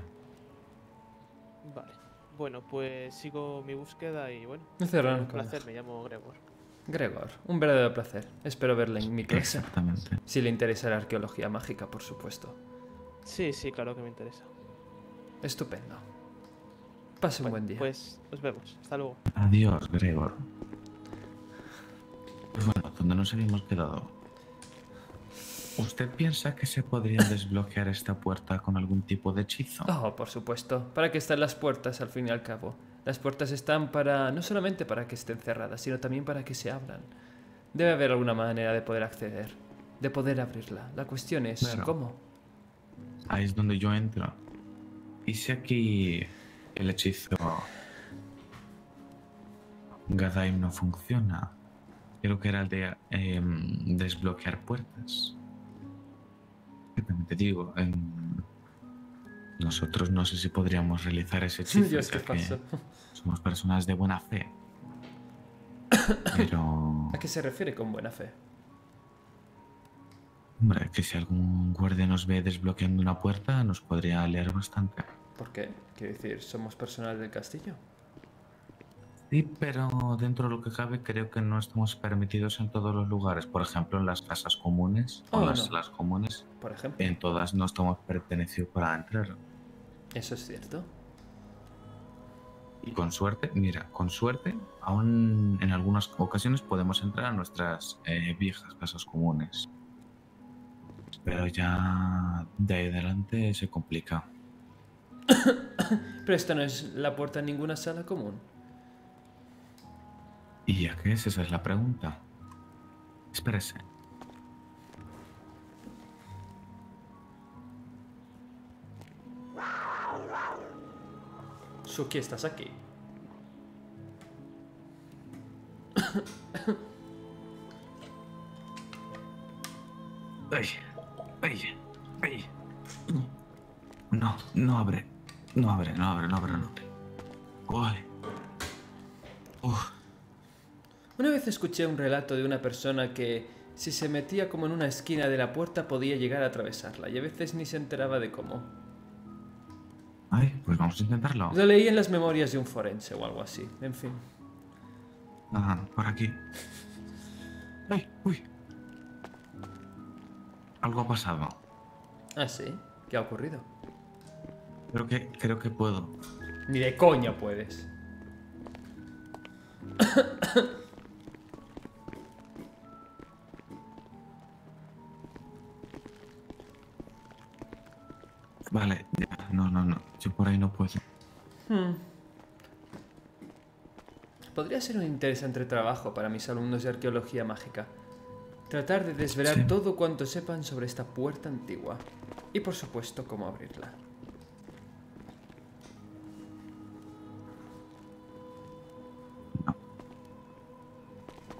Vale. Bueno, pues sigo mi búsqueda y bueno. Me cerraron un placer, me llamo Gregor. Gregor, un verdadero placer. Espero verle en mi clase. Exactamente. Si le interesa la arqueología mágica, por supuesto. Sí, sí, claro que me interesa. Estupendo. Pase un buen día. Pues nos vemos. Hasta luego. Adiós, Gregor. Pues bueno, ¿dónde nos habíamos quedado? ¿Usted piensa que se podría desbloquear esta puerta con algún tipo de hechizo? Oh, por supuesto. ¿Para qué están las puertas al fin y al cabo? Las puertas están para no solamente para que estén cerradas, sino también para que se abran. Debe haber alguna manera de poder acceder, de poder abrirla. La cuestión es cómo. Ahí es donde yo entro. ¿Y si aquí el hechizo Gadaim no funciona? Creo que era el de em, desbloquear puertas. Te digo, em, nosotros no sé si podríamos realizar ese hechizo. Dios, ¿qué? Somos personas de buena fe. Pero, ¿A qué se refiere con buena fe? hombre, que si algún guardia nos ve desbloqueando una puerta, nos podría leer bastante. ¿Por qué? Quiero decir, ¿somos personal del castillo? Sí, pero dentro de lo que cabe creo que no estamos permitidos en todos los lugares. Por ejemplo, en las casas comunes o Oh, las no. salas comunes, Por ejemplo. en todas no estamos pertenecidos para entrar. Eso es cierto. Y con suerte, mira, con suerte, aún en algunas ocasiones podemos entrar a nuestras eh, viejas casas comunes. Pero ya de ahí adelante se complica. Pero esta no es la puerta a ninguna sala común. ¿Y ya qué es? Esa es la pregunta. Espérese. Suki, estás aquí. ¡Ay! ¡Ay! ¡Ay! No, no abre. No abre, no abre, no abre, no abre. ¡Uy! Vez escuché un relato de una persona que si se metía como en una esquina de la puerta podía llegar a atravesarla y a veces ni se enteraba de cómo. Ay, pues vamos a intentarlo. Lo leí en las memorias de un forense o algo así. En fin. Ajá, por aquí. ¡Ay! ¡Uy! Algo ha pasado. Ah, sí. ¿Qué ha ocurrido? Creo que, creo que puedo. Ni de coña puedes. Vale, ya. No, no, no. Yo por ahí no puedo. Hmm. Podría ser un interesante trabajo para mis alumnos de arqueología mágica. Tratar de desvelar Sí. todo cuanto sepan sobre esta puerta antigua. Y por supuesto, cómo abrirla.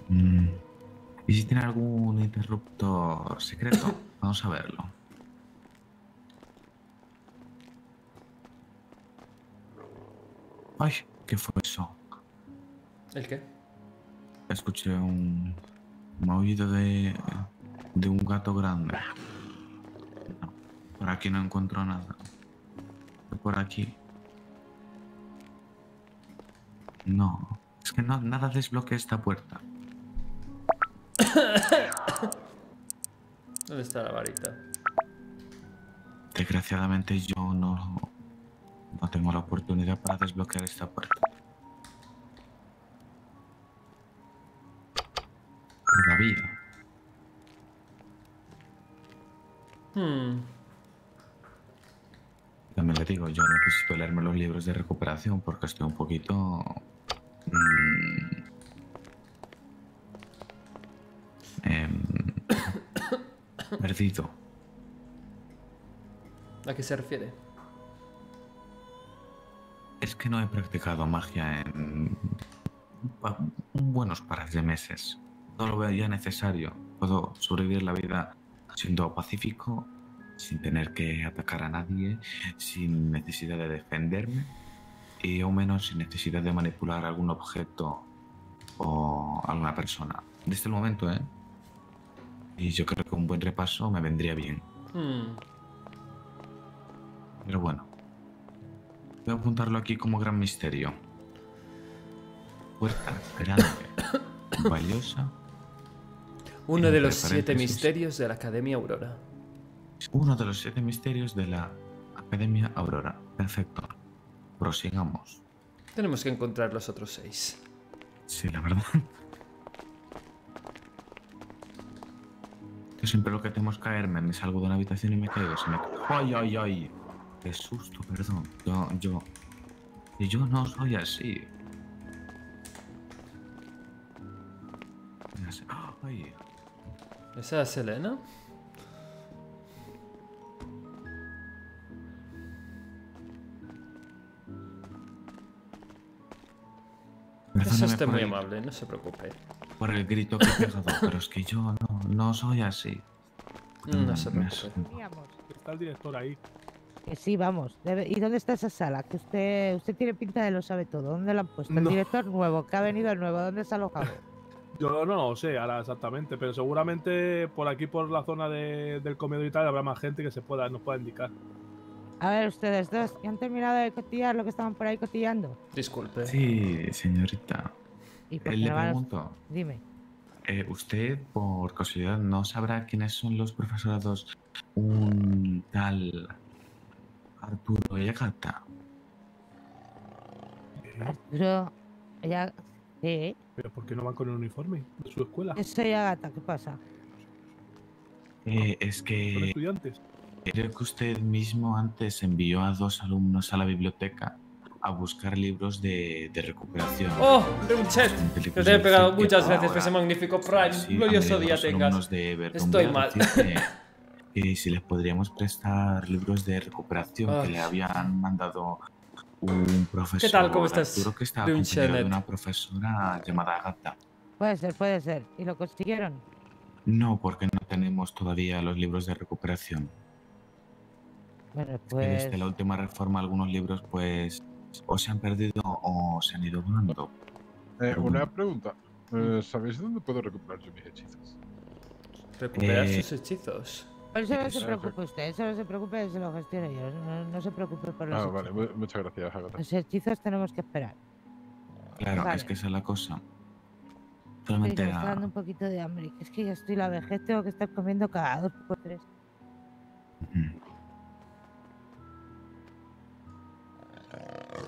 Mm. ¿Y si tiene algún interruptor secreto? Vamos a verlo. Ay, ¿qué fue eso? ¿El qué? Escuché un maullido de, de un gato grande. No, por aquí no encuentro nada. Por aquí. No, es que no, nada desbloquea esta puerta. ¿Dónde está la varita? Desgraciadamente yo no, no tengo la oportunidad para desbloquear esta puerta. Todavía. Hmm. También le digo, yo necesito leerme los libros de recuperación porque estoy un poquito... mm, em, perdido. ¿A qué se refiere? Que no he practicado magia en buenos pares de meses. No lo veo ya necesario. Puedo sobrevivir la vida siendo pacífico, sin tener que atacar a nadie, sin necesidad de defenderme y aún menos sin necesidad de manipular algún objeto o alguna persona. Desde el momento, ¿eh? Y yo creo que un buen repaso me vendría bien. Hmm. Pero bueno. Voy a apuntarlo aquí como gran misterio. Puerta grande, valiosa. Uno de los siete misterios de la Academia Aurora. Uno de los siete misterios de la Academia Aurora. Perfecto. Prosigamos. Tenemos que encontrar los otros seis. Sí, la verdad. Yo siempre lo que tengo es caerme, me salgo de una habitación y me caigo. Se me... ¡Ay, ay, ay! ¡Qué susto, perdón! Yo, yo... Y yo no soy así. ¿Esa es Selena? Es Perdóneme usted por muy el- amable, no se preocupe. Por el grito que he pegado, pero es que yo no, no soy así. No se Me preocupe. Está el director ahí. Que sí, vamos. Debe- ¿Y dónde está esa sala? Que usted usted tiene pinta de lo sabe todo. ¿Dónde la han puesto? El No. director nuevo, que ha venido el nuevo. ¿Dónde se ha alojado? Yo no lo sé ahora exactamente, pero seguramente por aquí, por la zona de- del comedor y tal, habrá más gente que se pueda, nos pueda indicar. A ver, ustedes dos, ¿ya han terminado de cotillar lo que estaban por ahí cotillando? Disculpe. Sí, señorita. ¿Y por Eh, qué Le no van a- pregunto, Dime. eh, ¿usted por casualidad no sabrá quiénes son los profesorados un tal Arturo y Agatha? Arturo, ella... Sí, Pero ¿por qué no van con el uniforme de su escuela? yo soy Agata, ¿qué pasa? Eh, es Son que estudiantes. creo que usted mismo antes envió a dos alumnos a la biblioteca a buscar libros de, de recuperación. ¡Oh! Bastante Que libros te he de pegado muchas veces por ese magnífico Prime. Glorioso día tengas. de Estoy mal. que si les podríamos prestar libros de recuperación que le habían mandado un profesor tal? ¿Cómo estás, Arturo, que estaba de un de una profesora llamada Agatha. Puede ser, puede ser. ¿Y lo consiguieron? No, porque no tenemos todavía los libros de recuperación. Bueno, pues... Desde la última reforma algunos libros pues o se han perdido o se han ido volando. Eh, una pregunta. Eh, ¿Sabéis dónde puedo recuperar yo mis hechizos? Recuperar Eh, sus hechizos. Por eso no se Perfecto. preocupe usted, eso no se preocupe, se lo gestiono yo. No, no se preocupe por los Ah, hechizos. vale, mu- muchas gracias, Agatha. Los hechizos tenemos que esperar. Claro, Vale. es que esa es la cosa. Solamente era- dando un poquito de hambre. Es que ya estoy la vejez, tengo que estar comiendo cada dos por tres.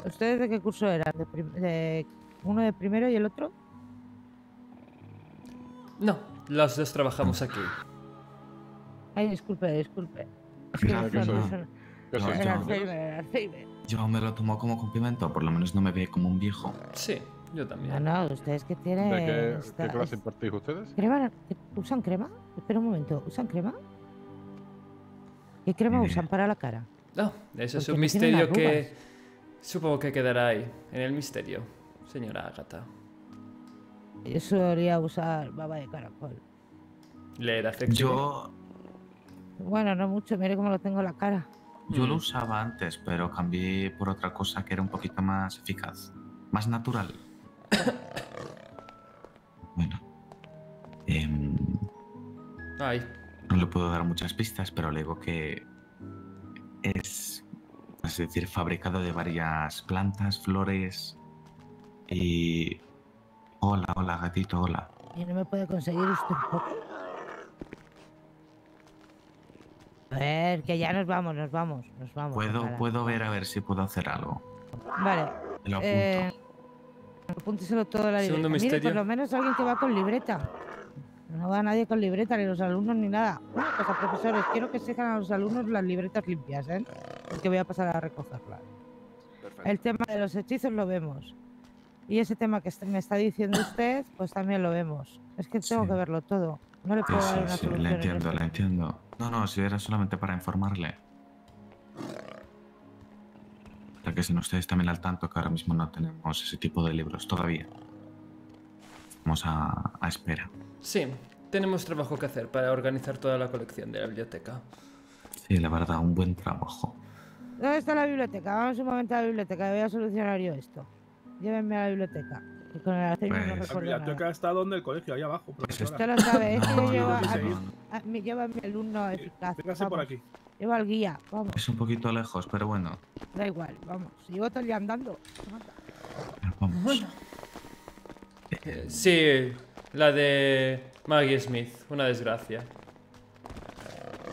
¿Ustedes de qué curso eran? ¿De, de uno de primero y el otro? No, los dos trabajamos aquí. Ay, disculpe, disculpe. Es que Mira, no que son- soy- son- Yo soy No, el yo- Alzheimer, el Alzheimer. Yo me lo tomo como complemento, por lo menos no me ve como un viejo. Sí, yo No, también. no, ustedes que tienen. ¿De qué, esta- qué clase impartís ustedes? ¿Crema? ¿Usan crema? Espera un momento, ¿usan crema? ¿Qué crema Eh, usan para la cara? No, eso es un no misterio que supongo que quedará ahí, en el misterio, señora Agatha. Yo solía usar baba de caracol. ¿Le era efectivo? Yo, Bueno, no mucho, mire cómo lo tengo en la cara. yo lo Mm. usaba antes, pero cambié por otra cosa que era un poquito más eficaz, más natural. bueno, em, Ay, no le puedo dar muchas pistas, pero le digo que es, es decir, fabricado de varias plantas, flores y... Hola, hola, gatito, hola. Y no me puede conseguir usted un poco. A ver, que ya nos vamos, nos vamos, nos vamos. Puedo, puedo ver a ver si puedo hacer algo. Vale, Te lo apunto. eh, apúnteselo todo en la Segundo libreta. Mire, por lo menos alguien que va con libreta. No va nadie con libreta, ni los alumnos, ni nada. Una cosa, profesores, quiero que sigan a los alumnos las libretas limpias, ¿eh? Porque voy a pasar a recogerlas. El tema de los hechizos lo vemos. Y ese tema que me está diciendo usted, pues también lo vemos. Es que tengo Sí. que verlo todo. No le Sí, puedo dar una sí, solución. le en entiendo, este le entiendo. No, no, si era solamente para informarle. Ya que sin ustedes también al tanto que ahora mismo no tenemos ese tipo de libros todavía. Estamos a, a espera. Sí, tenemos trabajo que hacer para organizar toda la colección de la biblioteca. Sí, la verdad, un buen trabajo. ¿Dónde está la biblioteca? Vamos un momento a la biblioteca, voy a solucionar yo esto. Llévenme a la biblioteca. Con el Alzheimer no Pues- La recuerdo biblioteca nada. está donde el colegio, ahí abajo, Pues profesora. Usted lo sabe, es que yo No, llevo no, a, no. a- me llevo a mi alumno eficaz. Véngase por aquí. Llevo al guía, vamos, Es un poquito lejos, pero bueno. da igual, vamos. Si llevo todo el día andando. Vamos. Eh, Sí, la de Maggie Smith, una desgracia.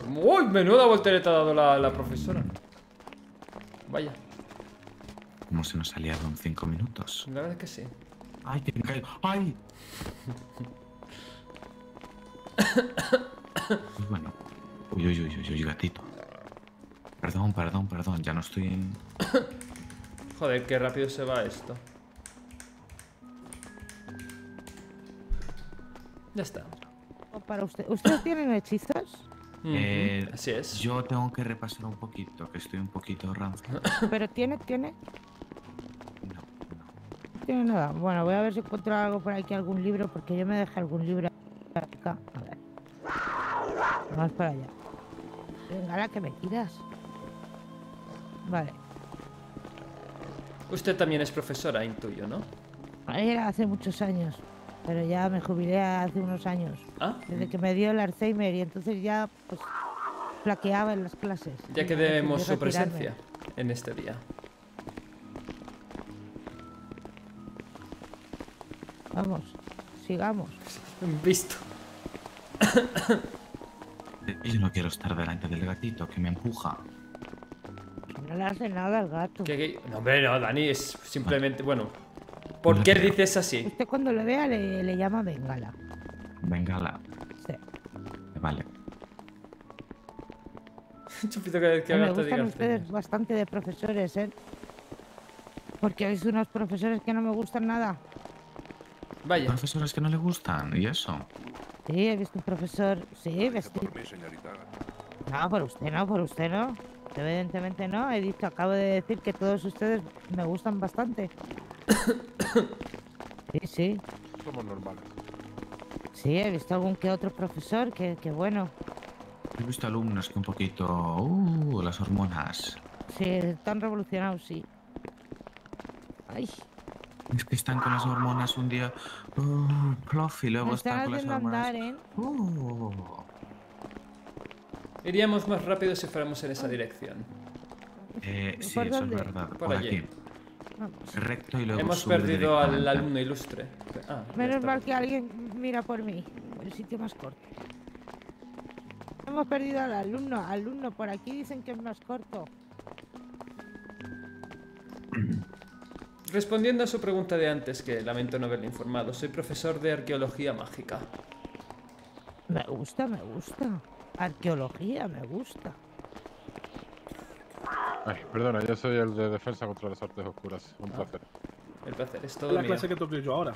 Uy, menuda voltereta ha dado la, la profesora. Vaya, Como se nos ha liado en cinco minutos. la verdad es que sí. ¡Ay, que me caigo! ¡Ay! Pues bueno. Uy, uy, uy, uy, uy, gatito. Perdón, perdón, perdón. Ya no estoy en... Joder, qué rápido se va esto. Ya está. Para usted. ¿Ustedes tienen hechizos? Eh, Así es. Yo tengo que repasar un poquito, que estoy un poquito rancio. ¿Pero tiene, tiene? Tiene nada. Bueno, voy a ver si encuentro algo por aquí, algún libro, porque yo me dejé algún libro acá. A ver. Vamos para allá. Venga, la que me tiras. Vale. Usted también es profesora, intuyo, ¿no? Era hace muchos años, pero ya me jubilé hace unos años. Ah, Desde que me dio el Alzheimer y entonces ya, pues, flaqueaba en las clases. ya que debemos su retirarme. presencia en este día. Vamos, sigamos. Visto. Yo no quiero estar delante del gatito que me empuja. No le hace nada al gato. ¿Qué, qué? No, hombre, no, Dani, es simplemente. Bueno, ¿por qué dices así? Usted cuando lo vea le, le llama Bengala. Venga, Sí. vale. Chupito que me gustan ustedes bastante de profesores, ¿eh? Porque hay unos profesores que no me gustan nada. Vaya, Profesores que no le gustan, ¿y eso? Sí, he visto un profesor. Sí, vestido. No, por usted no, por usted no. Evidentemente no. He dicho, acabo de decir que todos ustedes me gustan bastante. Sí, sí. Somos normales. Sí, he visto algún que otro profesor que, que bueno. He visto alumnos que un poquito... Uh, las hormonas. Sí, están revolucionados, sí. Ay, Es que están con las hormonas un día... Uh, plof, y luego me están con las hormonas... andar, ¿eh? Uh. iríamos más rápido si fuéramos en esa dirección. Eh, sí, ¿Por eso dónde? es verdad. Por Por, allí. aquí. Vamos. Recto y luego Hemos perdido al alumno ilustre. Ah, Menos mal que alguien mira por mí, el sitio más corto. Hemos perdido al alumno, alumno, por aquí dicen que es más corto. Respondiendo a su pregunta de antes, que lamento no haberle informado, soy profesor de arqueología mágica. Me gusta, me gusta. Arqueología, me gusta. Ay, perdona, yo soy el de defensa contra las artes oscuras. Un placer. El placer es todo la mío. clase que toque yo ahora.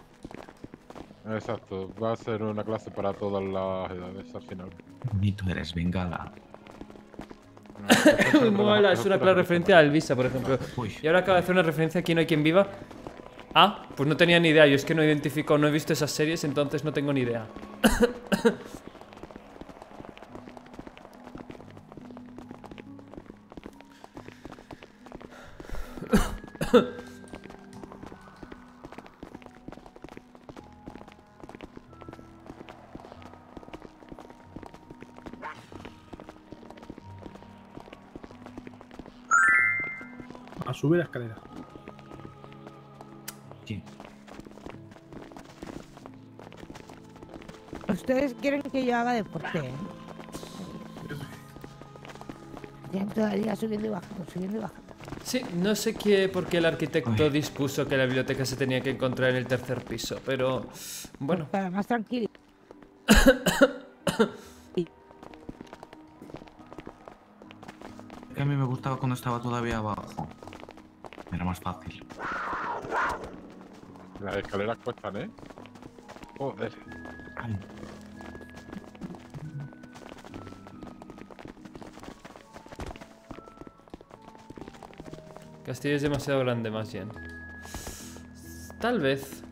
Exacto, va a ser una clase para todas las edades al final. Bonito eres, Bengala. Mola, es una clara referencia a Elvisa, por ejemplo. Y ahora acaba de hacer una referencia a Aquí no hay quien viva. Ah, pues no tenía ni idea. Yo es que no identifico, no he visto esas series, entonces no tengo ni idea. A subir la escalera. sí. Ustedes quieren que yo haga deporte, ¿eh? El día subiendo y bajando, subiendo y bajando. Sí, no sé qué, por qué el arquitecto dispuso que la biblioteca se tenía que encontrar en el tercer piso, pero bueno. Para más tranquilo. Que a mí me gustaba cuando estaba todavía abajo. Más fácil. Las escaleras cuestan, ¿eh? Joder. Ay, Castillo es demasiado grande, más bien. Tal vez.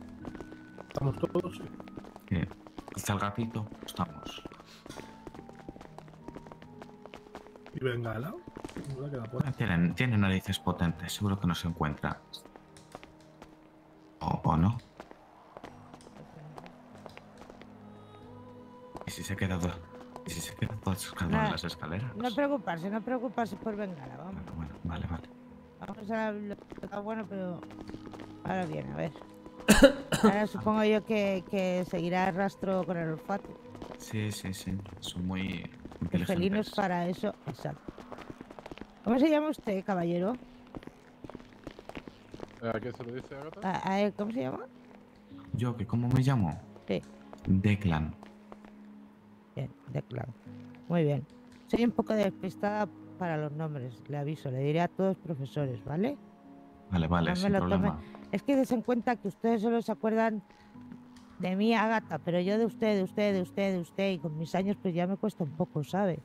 Estamos todos. que Está el gatito. Estamos. Y bengala. Seguro que la pone. Tienen, tienen narices potentes. Seguro que no se encuentra. O, o no. ¿Y si se queda do- ¿Y si se queda todo atascado Nah, en las escaleras? No preocuparse, no preocuparse por Bengala, vamos. Bueno, bueno, vale, vale. Vamos a la biblioteca, bueno, pero ahora viene, a ver. Ahora supongo yo que, que seguirá el rastro con el olfato. Sí, sí, sí. Son muy El felino es inteligentes. para eso, exacto. ¿Cómo se llama usted, caballero? ¿A qué se le dice, Agatha? A, a él, ¿Cómo se llama? ¿Yo que cómo me llamo? Sí. Declan. Bien, Declan. Muy bien. Soy un poco despistada para los nombres, le aviso. Le diré a todos profesores, ¿vale? Vale, vale, No me sin lo tome- problema. Es que des en cuenta que ustedes solo se acuerdan de mí, Agata, pero yo de usted, de usted, de usted, de usted, y con mis años pues ya me cuesta un poco, ¿sabe?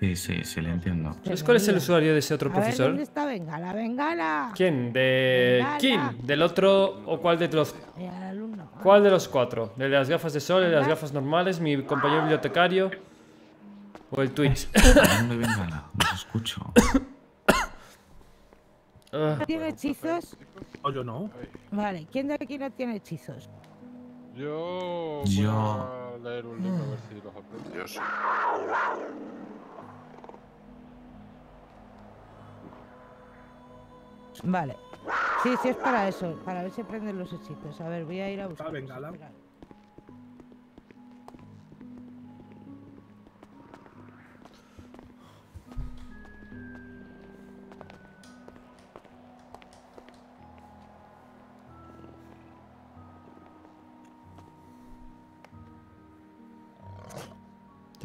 Sí, sí, sí, le entiendo. ¿Sabes cuál es el usuario de ese otro A ver, profesor? ¿dónde está Bengala? ¡Bengala! ¿Quién? ¿De Bengala. quién? ¿Del otro o cuál de los cuál de los cuatro? ¿El de las gafas de sol, el de las gafas normales, mi compañero bibliotecario o el Twitch? ¿Dónde venga? Los escucho. Ah, ¿Tiene hechizos? O yo no. Vale, ¿quién de aquí no tiene hechizos? Yo. Yo- Voy a leer un libro a ver si los aprendo. Yo Vale. Sí, sí es para eso, para ver si aprenden los hechizos. A ver, voy a ir a buscar. Bengala.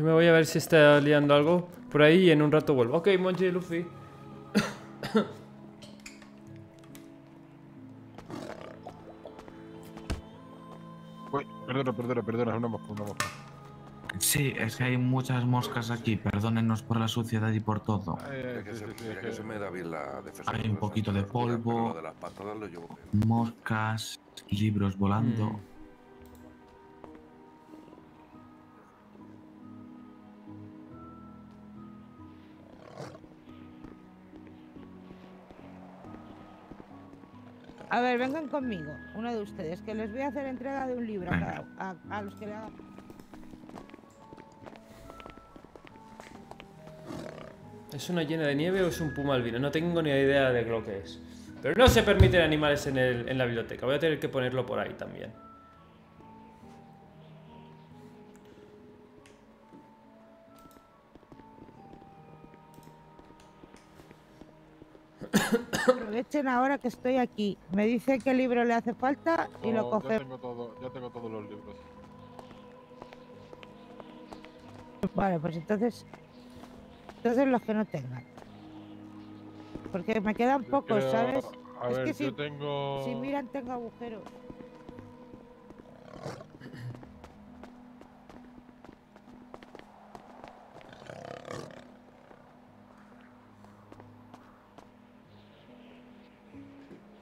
yo me voy a ver si está liando algo por ahí y en un rato vuelvo. Ok, Monchi y Luffy. Perdona, perdona, perdona, es una mosca, una mosca. Sí, es que hay muchas moscas aquí. Perdónenos por la suciedad y por todo. Eh, Ya que, sí, se, sí, sí, ya es que que- se me da bien la defensa. Hay un poquito de polvo. Lo de las patadas lo llevo bien. Moscas, libros volando. Mm. A ver, vengan conmigo, uno de ustedes, que les voy a hacer entrega de un libro a, Venga. cada- a- a los que le hagan. ¿Es una llena de nieve o es un puma albino? No tengo ni idea de lo que es. Pero no se permiten animales en, el- en la biblioteca. Voy a tener que ponerlo por ahí también. Aprovechen ahora que estoy aquí. Me dice qué libro le hace falta y lo No, ya cogemos. tengo todo, ya tengo todos los libros. Vale, pues entonces. Entonces los que no tengan. Porque me quedan pocos, creo- ¿sabes? A Es ver, que si- yo tengo. Si miran, tengo agujeros.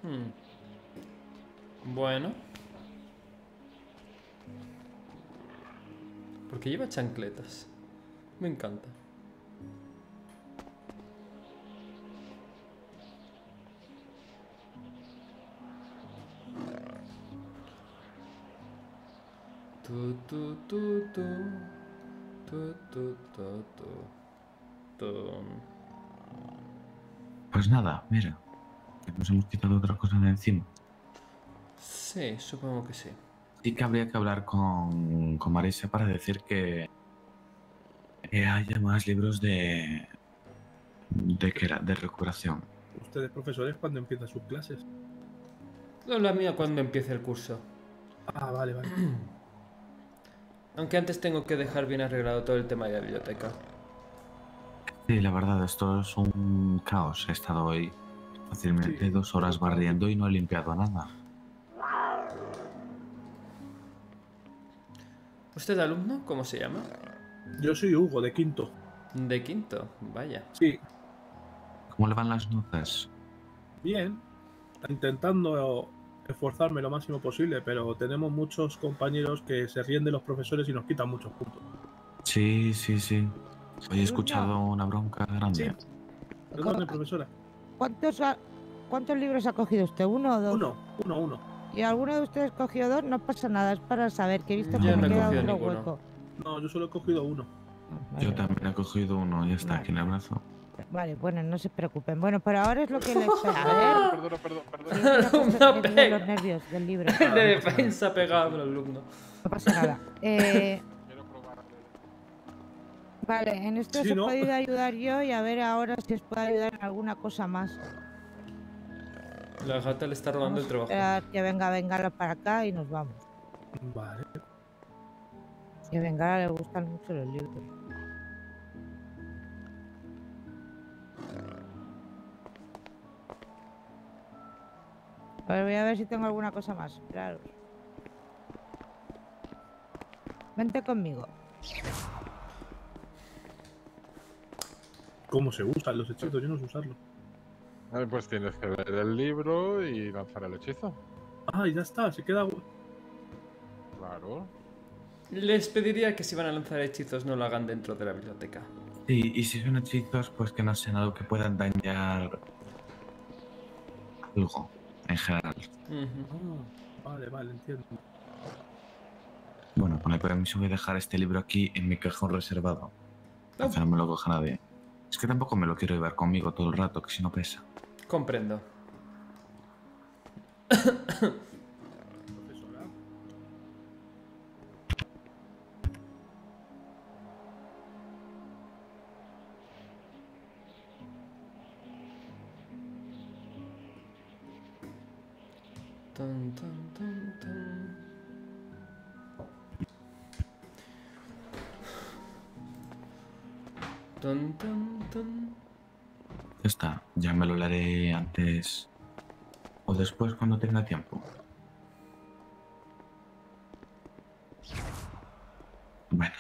Hmm. Bueno. Porque lleva chancletas. Me encanta. Tu, tu, tu, tu. Tu, tu, tu, tu. Pues nada, mira. Que Nos hemos quitado otra cosa de encima. Sí, supongo que sí. Sí que habría que hablar con, con Marisa para decir que, que haya más libros de ¿De qué era? De recuperación. Ustedes, profesores, cuando empiezan sus clases. No, la mía cuando empiece el curso. Ah, vale, vale. Aunque antes tengo que dejar bien arreglado todo el tema de la biblioteca. Sí, la verdad, esto es un caos. He estado hoy fácilmente Sí. dos horas barriendo y no he limpiado nada. ¿Usted alumno? ¿Cómo se llama? Yo soy Hugo, de quinto. De quinto, vaya. Sí, ¿Cómo le van las notas? bien. Intentando esforzarme lo máximo posible, pero tenemos muchos compañeros que se ríen de los profesores y nos quitan muchos puntos. Sí, sí, sí. Hoy he escuchado una bronca grande. Sí. Perdone, profesora. ¿Cuántos, ha- ¿Cuántos libros ha cogido usted? ¿Uno o dos? Uno, uno, uno. ¿Y alguno de ustedes cogió dos? No pasa nada, es para saber que he visto Yo que no me he queda otro ninguno. hueco. No, yo solo he cogido uno. Ah, Yo también he cogido uno y está Vale. aquí en el brazo. Vale, bueno, no se preocupen. Bueno, pero ahora es lo que les espera. Ver, Perdona, perdón, me duelen pega. los nervios del libro. de defensa pegado al alumno. No pasa nada. Eh. Vale, en esto Sí, os he podido ayudar yo y a ver ahora si os puedo ayudar en alguna cosa más. La gata le está robando Vamos el trabajo. que venga Bengala para acá y nos vamos. Vale. Que a Bengala le gustan mucho los libros. A ver, voy a ver si tengo alguna cosa más. Esperaros. Vente conmigo. ¿Cómo se usan los hechizos? Yo no sé usarlo. Ay, pues tienes que leer el libro y lanzar el hechizo. Ah, y ya está, se queda. Claro. Les pediría que si van a lanzar hechizos no lo hagan dentro de la biblioteca. Sí, y si son hechizos, pues que no sean algo que puedan dañar algo en general. Ah, vale, vale, entiendo. Bueno, con el permiso voy a dejar este libro aquí en mi cajón reservado. Oh. Que no me lo coja nadie. Es que tampoco me lo quiero llevar conmigo todo el rato, que si no pesa. Comprendo. Tan, tan, Tan, tan, tan. Ya está, ya me lo leeré antes o después cuando tenga tiempo. Bueno.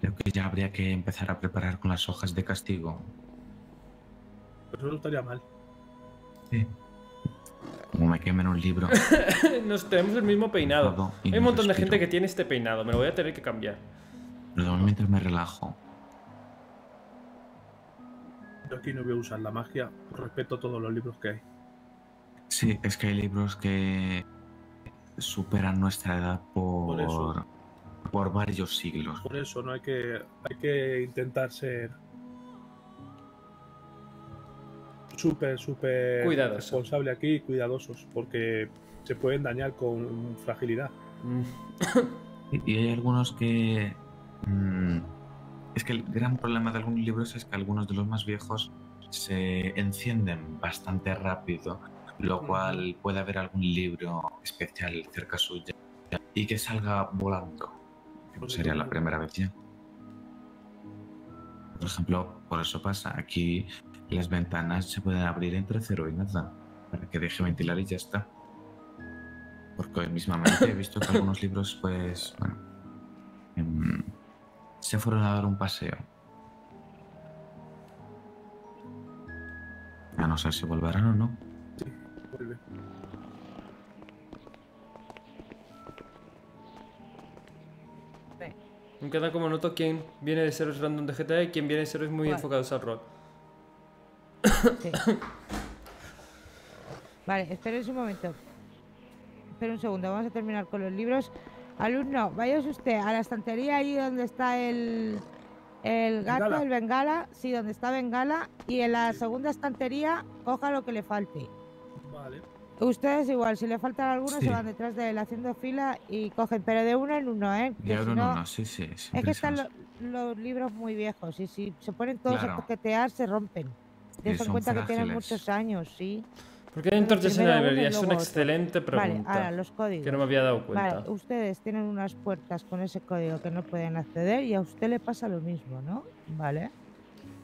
Creo que ya habría que empezar a preparar con las hojas de castigo. Pero eso no estaría mal. Sí. Como me quemen un libro. Nos tenemos el mismo peinado. Hay un montón de gente respiro. que tiene este peinado. Me lo voy a tener que cambiar. Pero normalmente me relajo. Yo aquí no voy a usar la magia. Respeto todos los libros que hay. Sí, es que hay libros que superan nuestra edad por, Por eso. por varios siglos. Por eso no hay que, hay que intentar ser súper, súper responsable aquí y cuidadosos, porque se pueden dañar con fragilidad. Mm. Y hay algunos que... mm, es que el gran problema de algunos libros es que algunos de los más viejos se encienden bastante rápido, lo cual puede haber algún libro especial cerca suya y que salga volando. sería la primera vez ya. Por ejemplo, por eso pasa. Aquí las ventanas se pueden abrir entre cero y nada, para que deje ventilar y ya está. Porque hoy mismamente he visto que algunos libros, pues, bueno, em, se fueron a dar un paseo. A no sé si volverán o no. Vuelve. Me queda como noto quién viene de seres random de GTA y quién viene de seres muy Vale. enfocados al rol. Sí. Vale, espérense un momento. Espera un segundo, vamos a terminar con los libros. Alumno, váyase usted a la estantería ahí donde está el, el gato, Bengala. el bengala. Sí, donde está bengala. Y en la segunda estantería, coja lo que le falte. Vale. Ustedes igual, si le faltan algunos Sí. se van detrás de él haciendo fila y cogen, pero de uno en uno, ¿eh? Que De si uno en no- uno, sí, sí. Es que están lo- los libros muy viejos y si se ponen todos Claro. a coquetear se rompen. Ten en cuenta que tienen frágiles. muchos años, sí. ¿Por qué hay Pero entonces en primero la uno y librería? Es una excelente Vale, pregunta. ahora los códigos. que no me había dado cuenta. Vale, ustedes tienen unas puertas con ese código que no pueden acceder y a usted le pasa lo mismo, ¿no? Vale.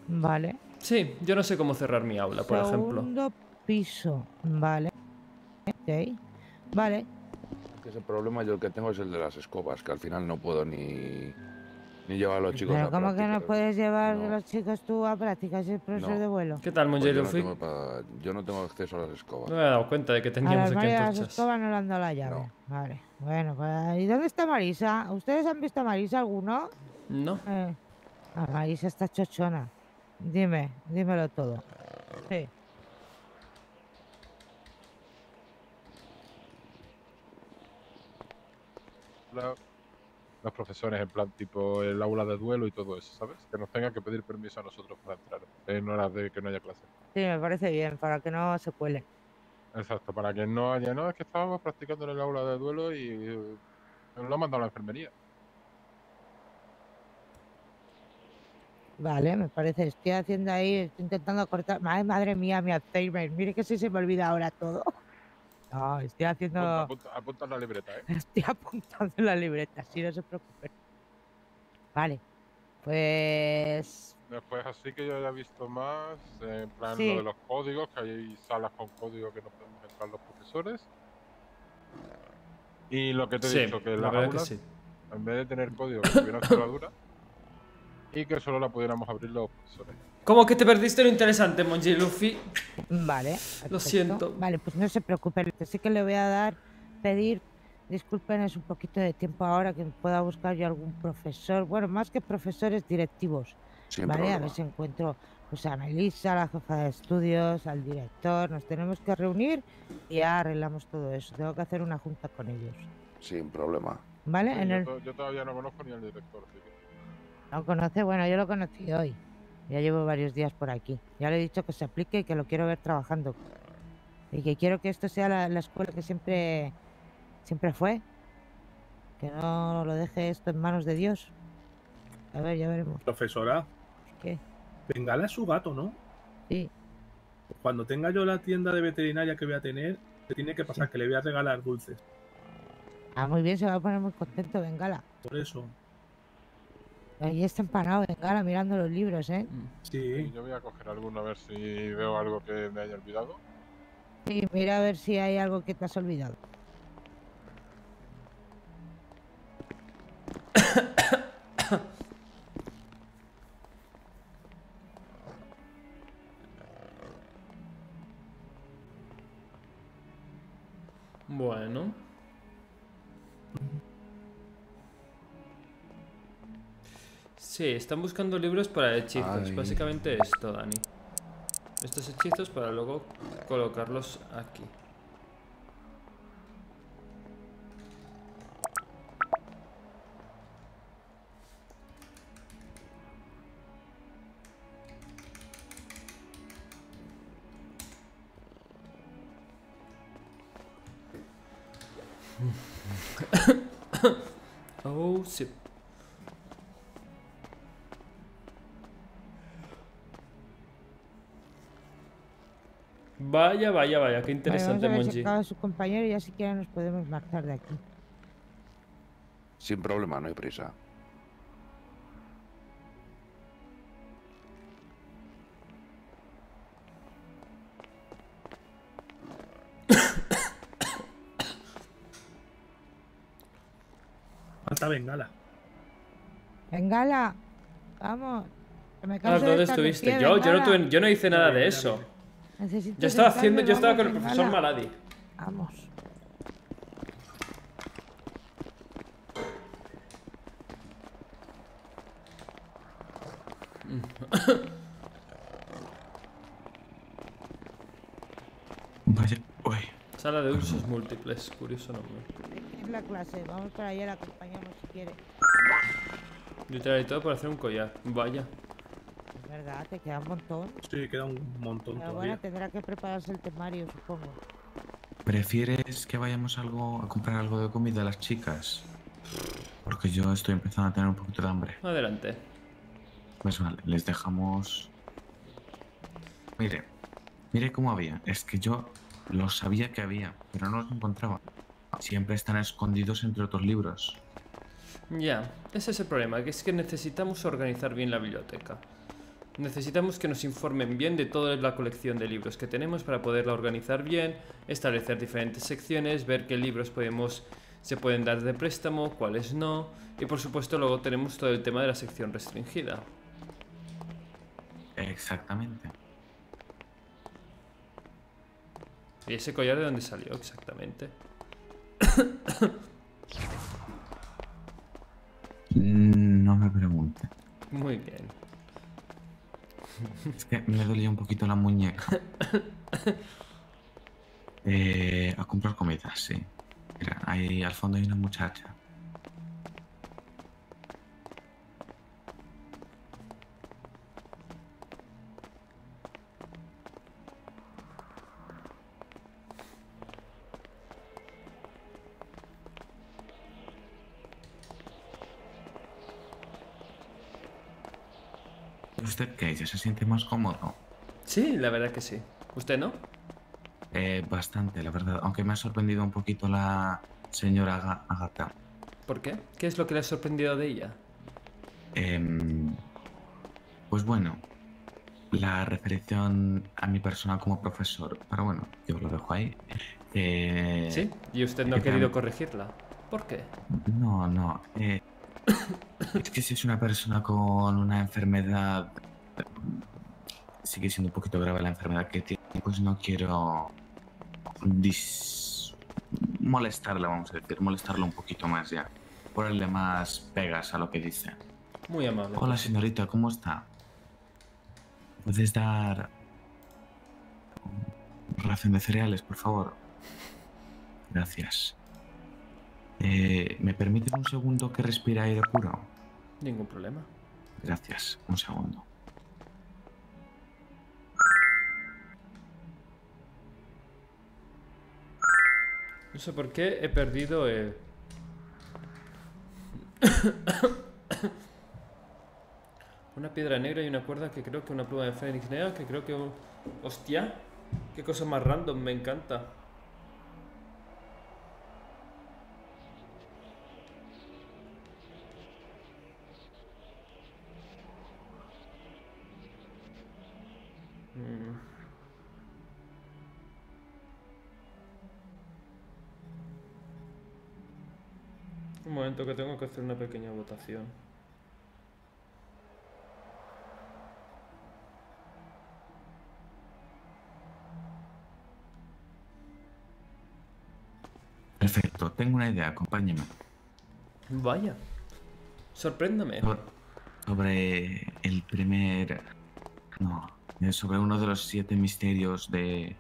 Vale. Sí, yo no sé cómo cerrar mi aula, por ejemplo. Segundo piso. Vale. Ok. Vale. Que ese problema yo el que tengo es el de las escobas, que al final no puedo ni, ni llevar a los chicos Pero a ¿cómo que no puedes llevar No. a los chicos tú a prácticas y el profesor No. de vuelo? ¿Qué tal, Pues Monje yo, no yo no tengo acceso a las escobas. No me había dado cuenta de que A teníamos aquí María de las antorchas. escobas no le han dado la llave. No. Vale. Bueno, pues ¿y dónde está Marisa? ¿Ustedes han visto a Marisa alguno? No. Eh, a Marisa está chochona. Dime, dímelo todo. Sí. La- los profesores, en plan, tipo el aula de duelo y todo eso, ¿sabes? Que nos tengan que pedir permiso a nosotros para entrar en horas de que no haya clase. Sí, me parece bien, para que no se cuele. Exacto, para que no haya, no, es que estábamos practicando en el aula de duelo y eh, nos lo ha mandado la enfermería. Vale, me parece. Estoy haciendo ahí, estoy intentando cortar. Ay, madre mía, mi Alzheimer. Mire que si se me olvida ahora todo. No, estoy haciendo. Apunta, apunta, apunta en la libreta, ¿eh? Estoy apuntando en la libreta, sí, no se preocupen. Vale. Pues. Después así que yo ya he visto más, en plan Sí. lo de los códigos, que hay salas con código que no podemos entrar los profesores. Y lo que te he Sí, dicho, que la las verdad que aulas, sí. en vez de tener código, que tuvieran cerradura y que solo la pudiéramos abrir los profesores. ¿Cómo que te perdiste lo interesante, Monje Luffy? Vale. Lo siento. Vale, pues no se preocupen. Sí que le voy a dar, pedir. Disculpen, es un poquito de tiempo ahora que pueda buscar yo algún profesor. Bueno, más que profesores directivos. Sin vale, a ver si encuentro pues, a Melissa, la jefa de estudios, al director. Nos tenemos que reunir y ya arreglamos todo eso. Tengo que hacer una junta con ellos. Sin problema. ¿Vale? Sí, En yo, el... yo todavía no conozco ni al director, así que- ¿Lo conoce? Bueno, yo lo conocí hoy. Ya llevo varios días por aquí. Ya le he dicho que se aplique y que lo quiero ver trabajando. Y que quiero que esto sea la, la escuela que siempre, siempre fue. Que no lo deje esto en manos de Dios. A ver, ya veremos. Profesora, ¿Qué? Bengala es su gato, ¿no? Sí. Cuando tenga yo la tienda de veterinaria que voy a tener, te tiene que pasar que le voy a regalar dulces. Ah, muy bien, se va a poner muy contento, Bengala. Por eso. Ahí está empanado, Bengala, mirando los libros, ¿eh? Sí, Sí. yo voy a coger alguno a ver si veo algo que me haya olvidado. Y mira a ver si hay algo que te has olvidado. Bueno. Sí, están buscando libros para hechizos. Ay. Básicamente esto, Dani. Estos hechizos para luego colocarlos aquí. Vaya, vaya, vaya, qué Vale, interesante, vamos a ver acaba su compañero y ya siquiera nos podemos marchar de aquí. Sin problema, no hay prisa. Falta Bengala. Bengala, vamos. que me Ah, de ¿Dónde estar estuviste? pie, Yo, yo, no tuve- yo no hice nada de eso. Necesito Yo estaba haciendo, yo estaba con el profesor. Maladi. Vamos. Vaya, uy. Sala de usos múltiples, curioso nombre. Es la clase, vamos para allá, la acompañamos si quiere. Literal y todo para hacer un collar. Vaya. Verdad, te queda un montón. Sí, queda un montón Pero todavía. bueno, tendrá que prepararse el temario, supongo. ¿Prefieres que vayamos algo a comprar algo de comida a las chicas? Porque yo estoy empezando a tener un poquito de hambre. Adelante. Pues vale, les dejamos. Mire, mire cómo había. Es que yo lo sabía que había, pero no los encontraba. Siempre están escondidos entre otros libros. Ya, ese es el problema, que es que necesitamos organizar bien la biblioteca. Necesitamos que nos informen bien de toda la colección de libros que tenemos para poderla organizar bien, establecer diferentes secciones, ver qué libros podemos, se pueden dar de préstamo, cuáles no, y por supuesto luego tenemos todo el tema de la sección restringida. Exactamente. ¿Y ese collar de dónde salió exactamente? No me pregunte. Muy bien. Es que me dolía un poquito la muñeca. Eh, a comprar comida, sí. Mira, ahí al fondo hay una muchacha. ¿Y ¿Usted qué? ¿Ya se siente más cómodo? Sí, la verdad que sí. ¿Usted no? Eh, bastante, la verdad. Aunque me ha sorprendido un poquito la señora Aga- Agatha. ¿Por qué? ¿Qué es lo que le ha sorprendido de ella? Em, pues bueno, la referencia a mi persona como profesor. Pero bueno, yo lo dejo ahí. Eh, ¿Sí? ¿Y usted no ha que querido corregirla? ¿Por qué? No, no. eh, es que si es una persona con una enfermedad, sigue siendo un poquito grave la enfermedad que tiene, pues no quiero dis- molestarla, vamos a decir, molestarla un poquito más ya. Ponerle más pegas a lo que dice. Muy amable. Hola señorita, ¿cómo está? ¿Puedes dar ración de cereales, por favor? Gracias. Eh, ¿Me permite un segundo que respire aire puro? Ningún problema. Gracias, un segundo. No sé por qué he perdido el... una piedra negra y una cuerda que creo que una pluma de fénix negra que creo que... un- ¡Hostia! ¡Qué cosa más random! Me encanta. Momento que tengo que hacer una pequeña votación. Perfecto, tengo una idea, acompáñeme. Vaya. Sorpréndame. Sobre, sobre el primer... No, eh, sobre uno de los siete misterios de...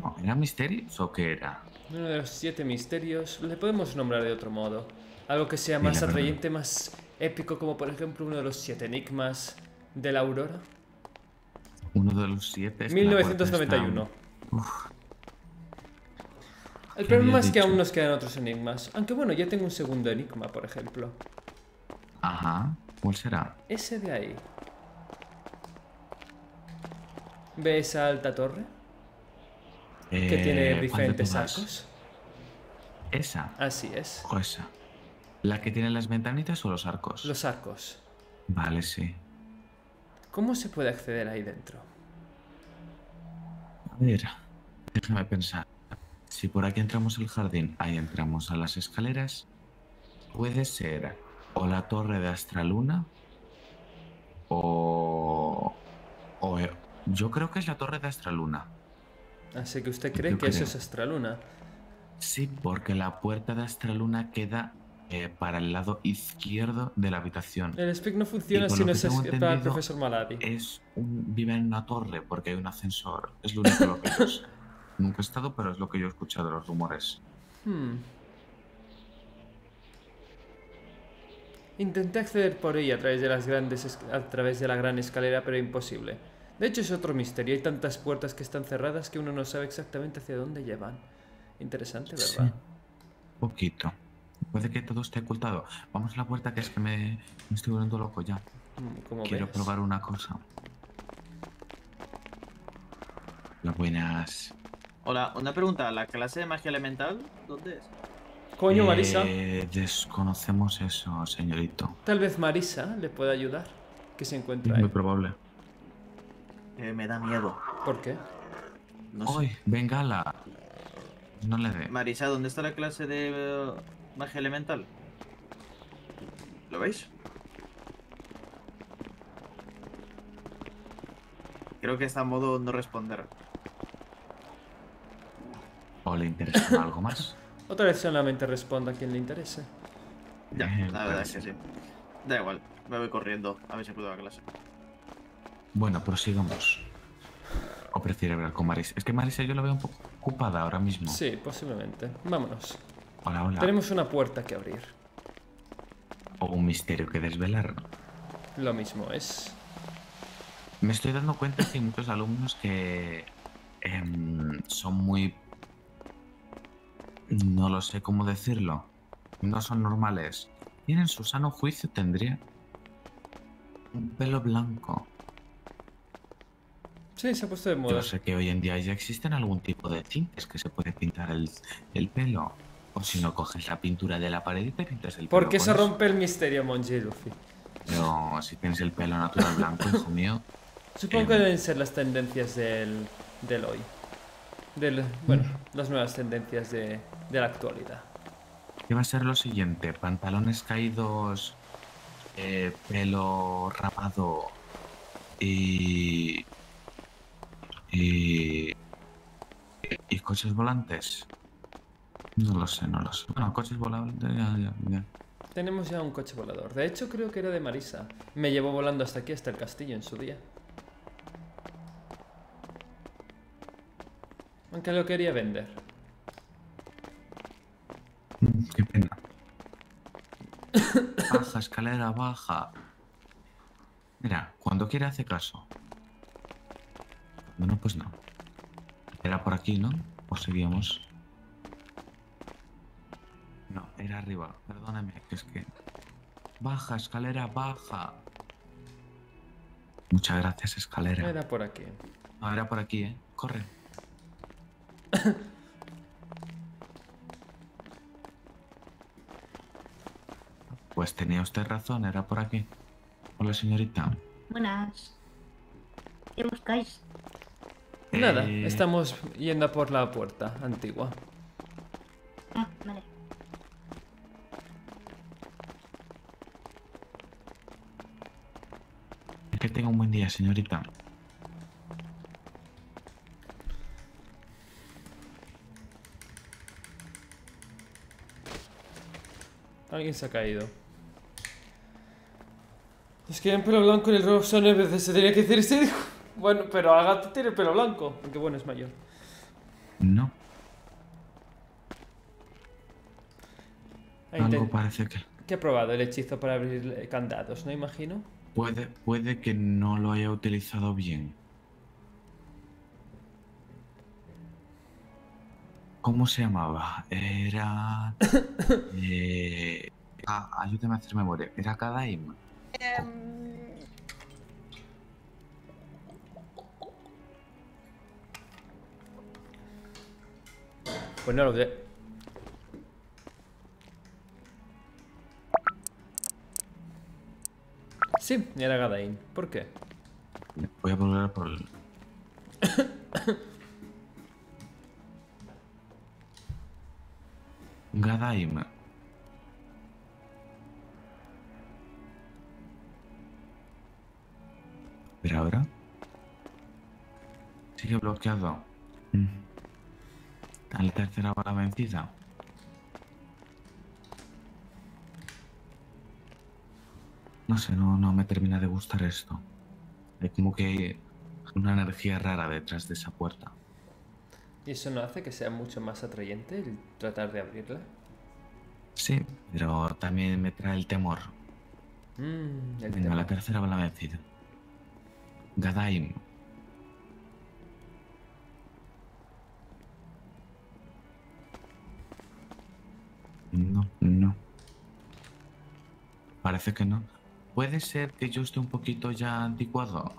No, ¿eran misterios o qué era? Uno de los siete misterios le podemos nombrar de otro modo. Algo que sea más atrayente, más épico, como por ejemplo uno de los siete enigmas de la aurora. Uno de los siete... es que la puerta está- 1991. Uf, El ¿Qué problema es que aún nos quedan otros enigmas. Aunque bueno, ya tengo un segundo enigma, por ejemplo. Ajá, ¿cuál será? Ese de ahí. ¿Ve esa alta torre? Que Eh, tiene ¿cuál de diferentes arcos. ¿Esa Así es. o esa? ¿La que tiene las ventanitas o los arcos? Los arcos. Vale, sí. ¿Cómo se puede acceder ahí dentro? A ver, déjame pensar. Si por aquí entramos al jardín, ahí entramos a las escaleras, puede ser o la torre de Astraluna o... o yo creo que es la torre de Astraluna. Así que usted cree Yo que eso es Astraluna. Sí, porque la puerta de Astraluna queda eh, para el lado izquierdo de la habitación. El speak no funciona si no es para el profesor Maladi. Es un, vive en una torre porque hay un ascensor. Es lo único lo que yo sé. Nunca he estado, pero es lo que yo he escuchado, los rumores. Hmm. Intenté acceder por ella a través de las grandes es- a través de la gran escalera, pero imposible. De hecho es otro misterio, hay tantas puertas que están cerradas que uno no sabe exactamente hacia dónde llevan. Interesante, Sí. ¿verdad? Poquito. Puede que todo esté ocultado. Vamos a la puerta que es que me, me estoy volviendo loco ya. Mm, Quiero ves. probar una cosa. Las buenas. Hola, una pregunta. ¿La clase de magia elemental dónde es? Coño, Marisa. Eh, desconocemos eso, señorito. Tal vez Marisa le pueda ayudar. Que se Es encuentra muy ahí. probable. Eh, me da miedo. ¿Por qué? No sé. ¡Ay! Bengala. No le dé. Marisa, ¿dónde está la clase de magia elemental? ¿Lo veis? Creo que está en modo no responder. ¿O le interesa algo más? Otra vez solamente responda a quien le interese. Ya, Eh, la verdad es que sí. Da igual, me voy corriendo a ver si puedo la clase. Bueno, prosigamos. ¿O prefiere hablar con Marisa? Es que Marisa yo la veo un poco ocupada ahora mismo. Sí, posiblemente. Vámonos. Hola, hola. Tenemos una puerta que abrir. O un misterio que desvelar. Lo mismo es. Me estoy dando cuenta que hay muchos alumnos que em, son muy... No lo sé cómo decirlo. No son normales. Tienen su sano juicio, tendría un pelo blanco. Sí, se ha puesto de moda. Yo sé que hoy en día ya existen algún tipo de tintes que se puede pintar el, el pelo. O si no, coges la pintura de la pared y te pintas el ¿Por pelo. qué con se eso. rompe el misterio, Monji Luffy? Pero si tienes el pelo natural blanco, hijo mío. Supongo Em. que deben ser las tendencias del, del hoy. Del, bueno, Mm. las nuevas tendencias de, de la actualidad. ¿Qué va a ser lo siguiente? Pantalones caídos, eh, pelo rapado y, y. y coches volantes. No lo sé, no lo sé. Bueno, coches volantes, ya, ya, ya. Tenemos ya un coche volador. De hecho, creo que era de Marisa. Me llevó volando hasta aquí, hasta el castillo en su día. Aunque lo quería vender. Mm, Qué pena. Baja, escalera, baja. Mira, cuando quiere hace caso. Bueno, pues no. Era por aquí, ¿no? O seguíamos. Era arriba. Perdóname, que es que. Baja, escalera, baja. Muchas gracias, escalera. Era por aquí. No, era por aquí, ¿eh? Corre. Pues tenía usted razón, era por aquí. Hola, señorita. Buenas. ¿Qué buscáis? Nada, Eh, estamos yendo por la puerta antigua. Que tenga un buen día, señorita. Alguien se ha caído. Es que en pelo blanco en el rojo son veces se tenía que decir este dijo. Bueno, pero Agatha tiene pelo blanco, aunque bueno, es mayor. No, algo parece que. ¿Qué ha probado el hechizo para abrir candados, no imagino? Puede, puede que no lo haya utilizado bien. ¿Cómo se llamaba? Era. eh, ah, ayúdame a hacer memoria. ¿Era Kadaim? Pues no lo sé. Sí, era Gadain. ¿Por qué? Voy a volver por el. Gadaim. Pero ahora. Sigue bloqueado. Mm. A la tercera bala vencida. No sé, no, no me termina de gustar esto. Hay como que una energía rara detrás de esa puerta. ¿Y eso no hace que sea mucho más atrayente el tratar de abrirla? Sí, pero también me trae el temor. Mm, el Venga, temor. la tercera va la vencida. Gadaim. No, no. Parece que no. Puede ser que yo esté un poquito ya anticuado.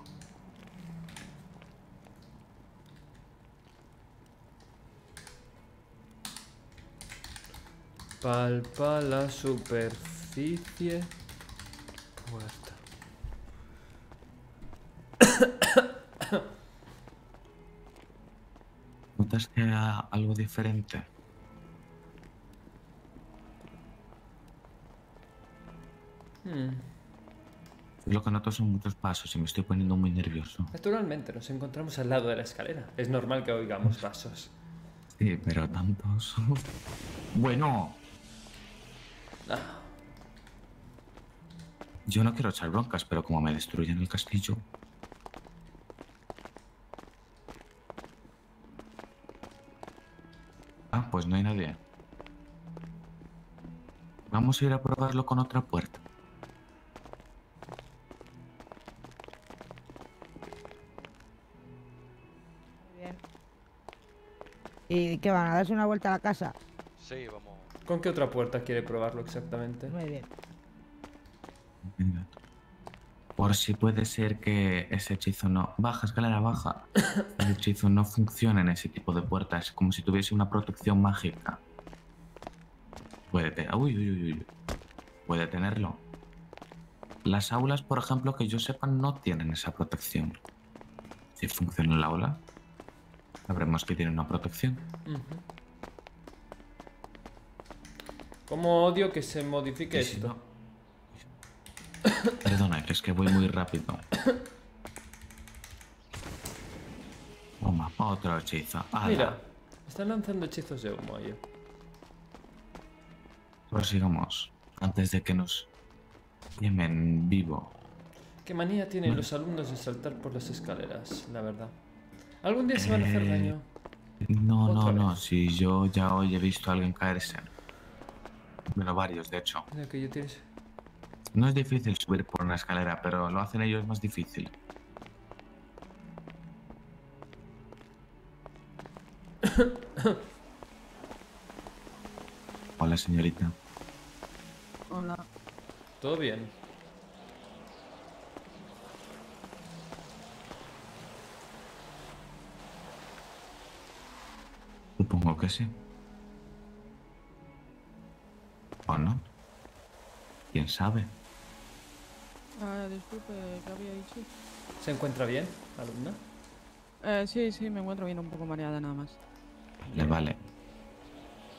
Palpa la superficie. Muerta. ¿Notas que hay algo diferente? Hmm. Lo que noto son muchos pasos y me estoy poniendo muy nervioso. Naturalmente, nos encontramos al lado de la escalera. Es normal que oigamos pasos. Sí, pero tantos. Bueno, Ah, yo no quiero echar broncas, pero como me destruyen el castillo. Ah, pues no hay nadie. Vamos a ir a probarlo con otra puerta. ¿Y qué van a darse una vuelta a la casa? Sí, vamos. ¿Con qué otra puerta quiere probarlo exactamente? Muy bien. Venga. Por si puede ser que ese hechizo no. Baja, escalera baja. El hechizo no funciona en ese tipo de puertas, como si tuviese una protección mágica. Puede tener. Uy, uy, uy, uy. Puede tenerlo. Las aulas, por ejemplo, que yo sepa, no tienen esa protección. Si funciona el aula, sabremos que tiene una protección. ¿Cómo odio que se modifique si esto? no- Perdona, que es que voy muy rápido. Toma, otro hechizo. ¡Hala! Mira, están lanzando hechizos de humo ahí. Prosigamos. Antes de que nos quemen vivo. ¿Qué manía tienen los alumnos de saltar por las escaleras, la verdad? Algún día se van a hacer Eh, daño. No, no, Otra no. vez. Si yo ya hoy he visto a alguien caerse. Bueno, varios, de hecho. Mira que yo tienes. No es difícil subir por una escalera, pero lo hacen ellos más difícil. Hola, señorita. Hola. Todo bien. Supongo que sí. ¿O no? ¿Quién sabe? Ah, disculpe, ¿qué había dicho? ¿Se encuentra bien, alumna? Eh, sí, sí, me encuentro bien, un poco mareada nada más. Le vale.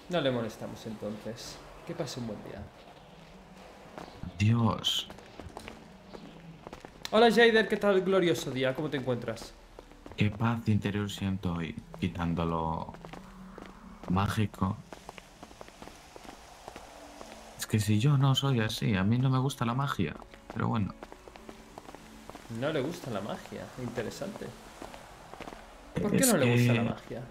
No le molestamos entonces. Que pase un buen día. Dios. Hola Jaider, ¿qué tal? Glorioso día, ¿cómo te encuentras? Qué paz interior siento hoy, quitándolo mágico. Es que si yo no soy así, a mí no me gusta la magia. Pero bueno, No le gusta la magia, interesante. ¿Por qué Es no le gusta la magia?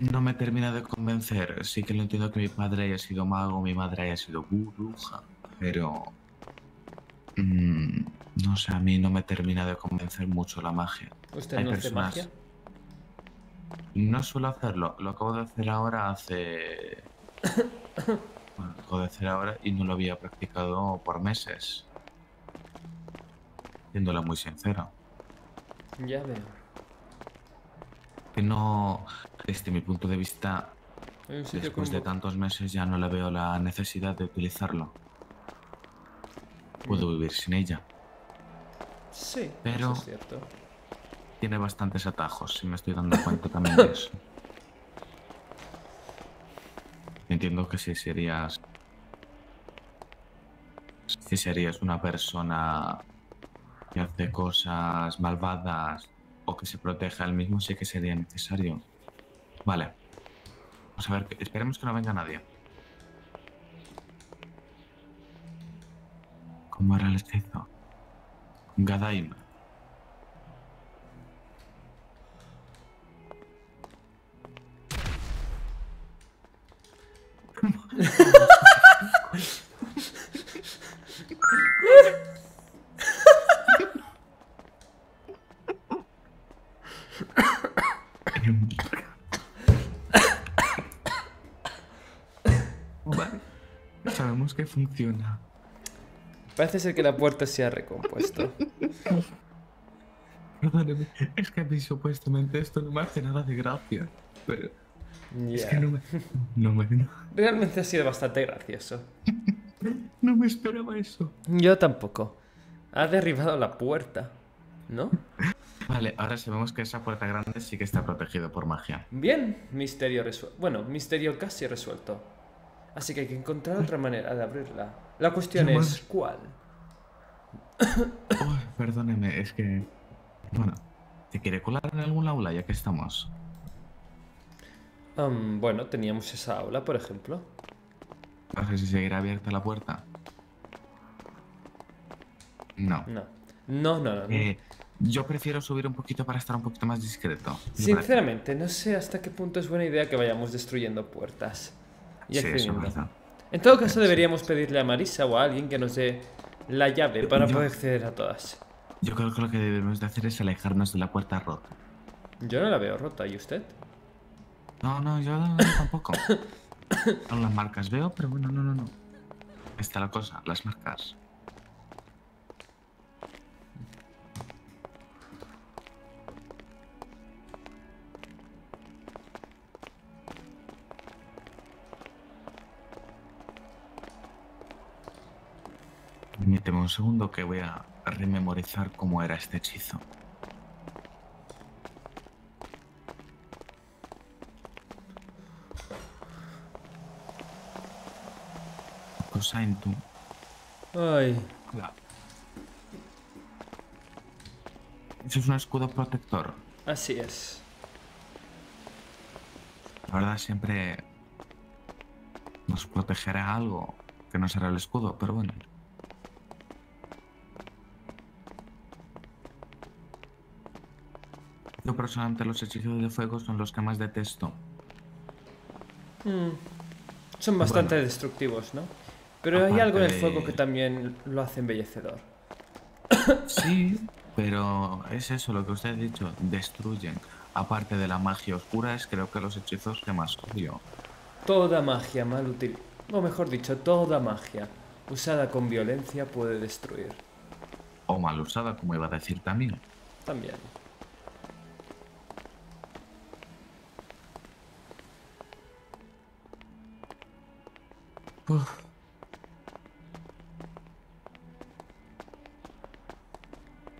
no me termina de convencer. Sí que lo entiendo que mi padre haya sido mago, mi madre haya sido bruja, pero... mm, no sé, a mí no me termina de convencer mucho la magia. ¿Usted Hay no hace personas- magia? No suelo hacerlo, lo acabo de hacer ahora hace... Bueno, lo acabo de hacer ahora y no lo había practicado por meses. Siéndola muy sincero. Ya veo. Que no, desde mi punto de vista, después de tantos meses ya no le veo la necesidad de utilizarlo. Puedo vivir sin ella. Sí, Pero- eso es cierto. Tiene bastantes atajos, si me estoy dando cuenta también de eso. Entiendo que si serías. Si serías una persona que hace cosas malvadas o que se proteja al mismo, sí que sería necesario. Vale. Vamos a ver, esperemos que no venga nadie. ¿Cómo era el hechizo? Gadaim. Funciona. Parece ser que la puerta se ha recompuesto. Perdóneme, es que a mí supuestamente esto no me hace nada de gracia. Pero es Ya. que no me, no me, no, Realmente ha sido bastante gracioso. no me esperaba eso. Yo tampoco. Ha derribado la puerta, ¿no? Vale, ahora sabemos que esa puerta grande sí que está protegida por magia. Bien, misterio resuelto. Bueno, misterio casi resuelto. Así que hay que encontrar otra manera de abrirla. La cuestión es, ¿cuál? Uy, perdóneme, es que. Bueno, ¿te quiere colar en algún aula ya que estamos? Am, bueno, teníamos esa aula, por ejemplo. No sé si seguirá abierta la puerta. No. No. No, no, no. Eh, yo prefiero subir un poquito para estar un poquito más discreto. Sinceramente, no sé hasta qué punto es buena idea que vayamos destruyendo puertas. Y Sí. En todo caso, deberíamos pedirle a Marisa o a alguien que nos dé la llave para yo- poder acceder a todas. Yo creo que lo que debemos de hacer es alejarnos de la puerta rota. Yo no la veo rota, ¿y usted? No, no, yo no, tampoco. No las marcas veo, pero bueno, no, no, no. Está la cosa, las marcas. Permíteme un segundo que voy a rememorizar cómo era este hechizo. Cosa en tu. Ay, Eso es un escudo protector. así es. La verdad siempre nos protegerá algo que no será el escudo, pero bueno. Yo personalmente los hechizos de fuego son los que más detesto. Mm, Son bastante destructivos, ¿no? Pero hay algo en el de- fuego que también lo hace embellecedor. Sí, pero es eso lo que usted ha dicho, destruyen. Aparte de la magia oscura, es creo que los hechizos que más odio. Toda magia mal utilizada, o mejor dicho, toda magia usada con violencia puede destruir. O mal usada, como iba a decir también. También. Uf.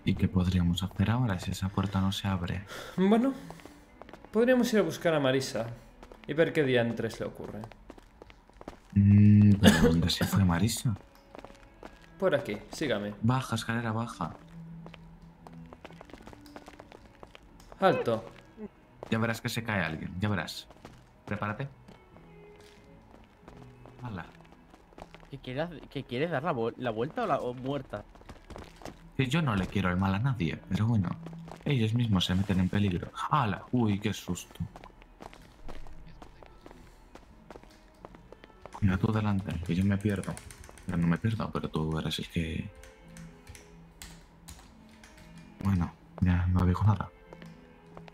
¿Y qué podríamos hacer ahora si esa puerta no se abre? Bueno, podríamos ir a buscar a Marisa y ver qué diantres le ocurre. Mm, ¿Pero dónde se fue Marisa? Por aquí, sígame. Baja, escalera baja. Alto. Ya verás que se cae alguien, ya verás. Prepárate. Hala. ¿Que quieres, que quieres dar la, la vuelta o la o muerta? Que yo no le quiero el mal a nadie, pero bueno. Ellos mismos se meten en peligro. ¡Hala! Uy, qué susto. Mira tú delante, que yo me pierdo. Pero no me pierdo, pero tú eres el que... Bueno, ya no digo nada.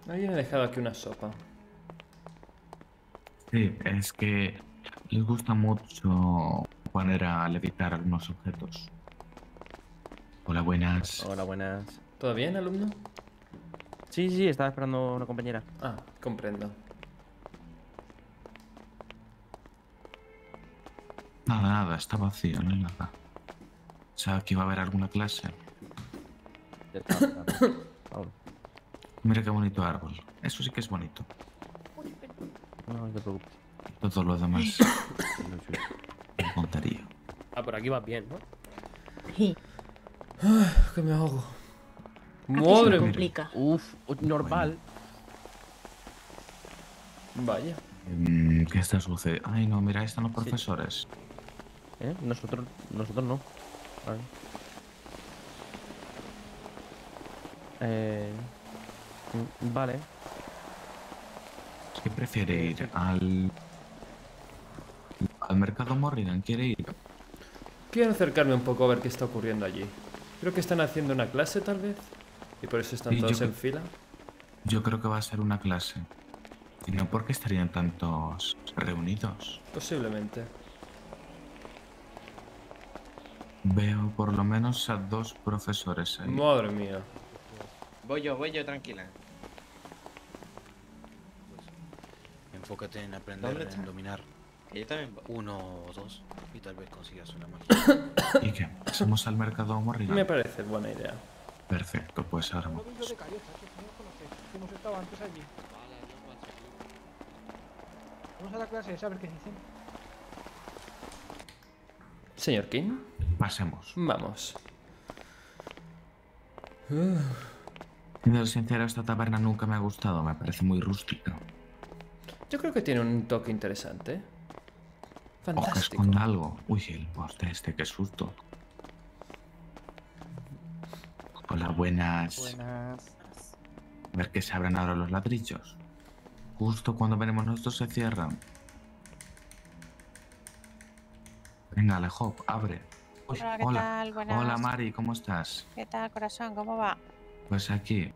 Alguien ha dejado aquí una sopa. Sí, es que les gusta mucho poner a levitar algunos objetos. Hola, buenas. Hola, buenas. ¿Todo bien, alumno? Sí, sí, estaba esperando una compañera. Ah, comprendo. Nada, nada, está vacío, no hay nada. ¿Sabes que iba a haber alguna clase? Ya. Vamos. Mira qué bonito árbol. Eso sí que es bonito. No, no te preocupes. Todo lo demás. Montaría. Ah, por aquí vas bien, ¿no? Sí. que me ahogo. Madre me mía. complica. Uf, normal. Vaya. Mm, ¿Qué está sucediendo? Ay, no, mira, ahí están los profesores. ¿Eh? Nosotros, nosotros no. Vale. Eh, mm, vale. ¿Qué prefiere ir? ¿Al. Al mercado Morrigan? ¿Quiere ir? Quiero acercarme un poco a ver qué está ocurriendo allí. Creo que están haciendo una clase, tal vez. Y por eso están Sí, yo todos en creo- fila. Yo creo que va a ser una clase. Y no porque estarían tantos reunidos. Posiblemente. Veo por lo menos a dos profesores ahí. Madre mía. Voy yo, voy yo, tranquila. Enfócate en aprender, ¿Dónde en dominar. Yo también voy. Uno o dos y tal vez consigas una magia. ¿Y qué? ¿Pasamos al mercado morrigal? Me parece buena idea. Perfecto, pues ahora vamos. hemos estado antes allí. Vamos a la clase, a ver qué dicen. Señor King, Pasemos. vamos. Siendo sincero, esta taberna nunca me ha gustado, me parece muy rústica. Yo creo que tiene un toque interesante. Ojo, Fantástico. esconda algo. Uy, el poste este, qué susto. Hola, buenas. Buenas. A ver que se abren ahora los ladrillos. Justo cuando venimos nosotros se cierran. Venga, Alejo, abre. Uy, Hola, ¿qué hola. tal? Buenas. Hola, Mari, ¿cómo estás? ¿Qué tal, corazón? ¿Cómo va? Pues aquí,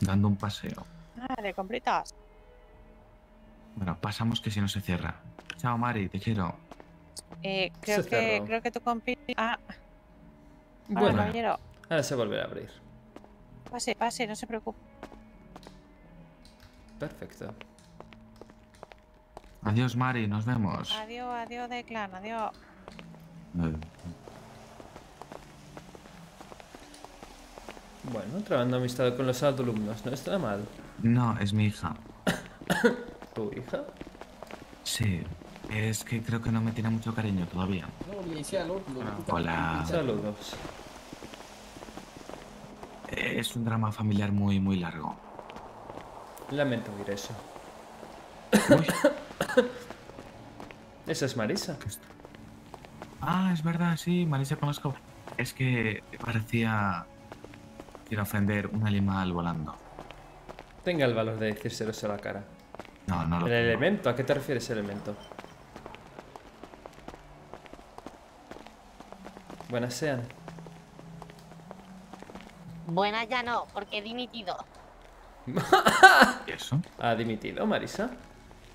dando un paseo. Ah, de compritas. Bueno, pasamos que si no se cierra. Chao, Mari, te quiero. Eh, creo Se que cerró. creo que tu compi. Ah, hola, Bueno, caballero. ahora se volverá a abrir. Pase, pase, no se preocupe. Perfecto. Adiós, Mari, nos vemos. Adiós, adiós de clan, adiós. Eh, Bueno, trabajando amistad con los alumnos, no está mal. No, es mi hija. ¿Tu hija? Sí, es que creo que no me tiene mucho cariño todavía. Hola. Saludos. Es un drama familiar muy, muy largo. Lamento oír eso. Esa es Marisa. Ah, es verdad, sí, Marisa conozco. Es que parecía, sin ofender, un animal volando. Tenga el valor de decírselos a la cara. No, no lo El tengo. elemento, ¿a qué te refieres elemento? Buenas sean. Buenas ya no, porque he dimitido. ¿Y eso? ¿Ha dimitido, Marisa?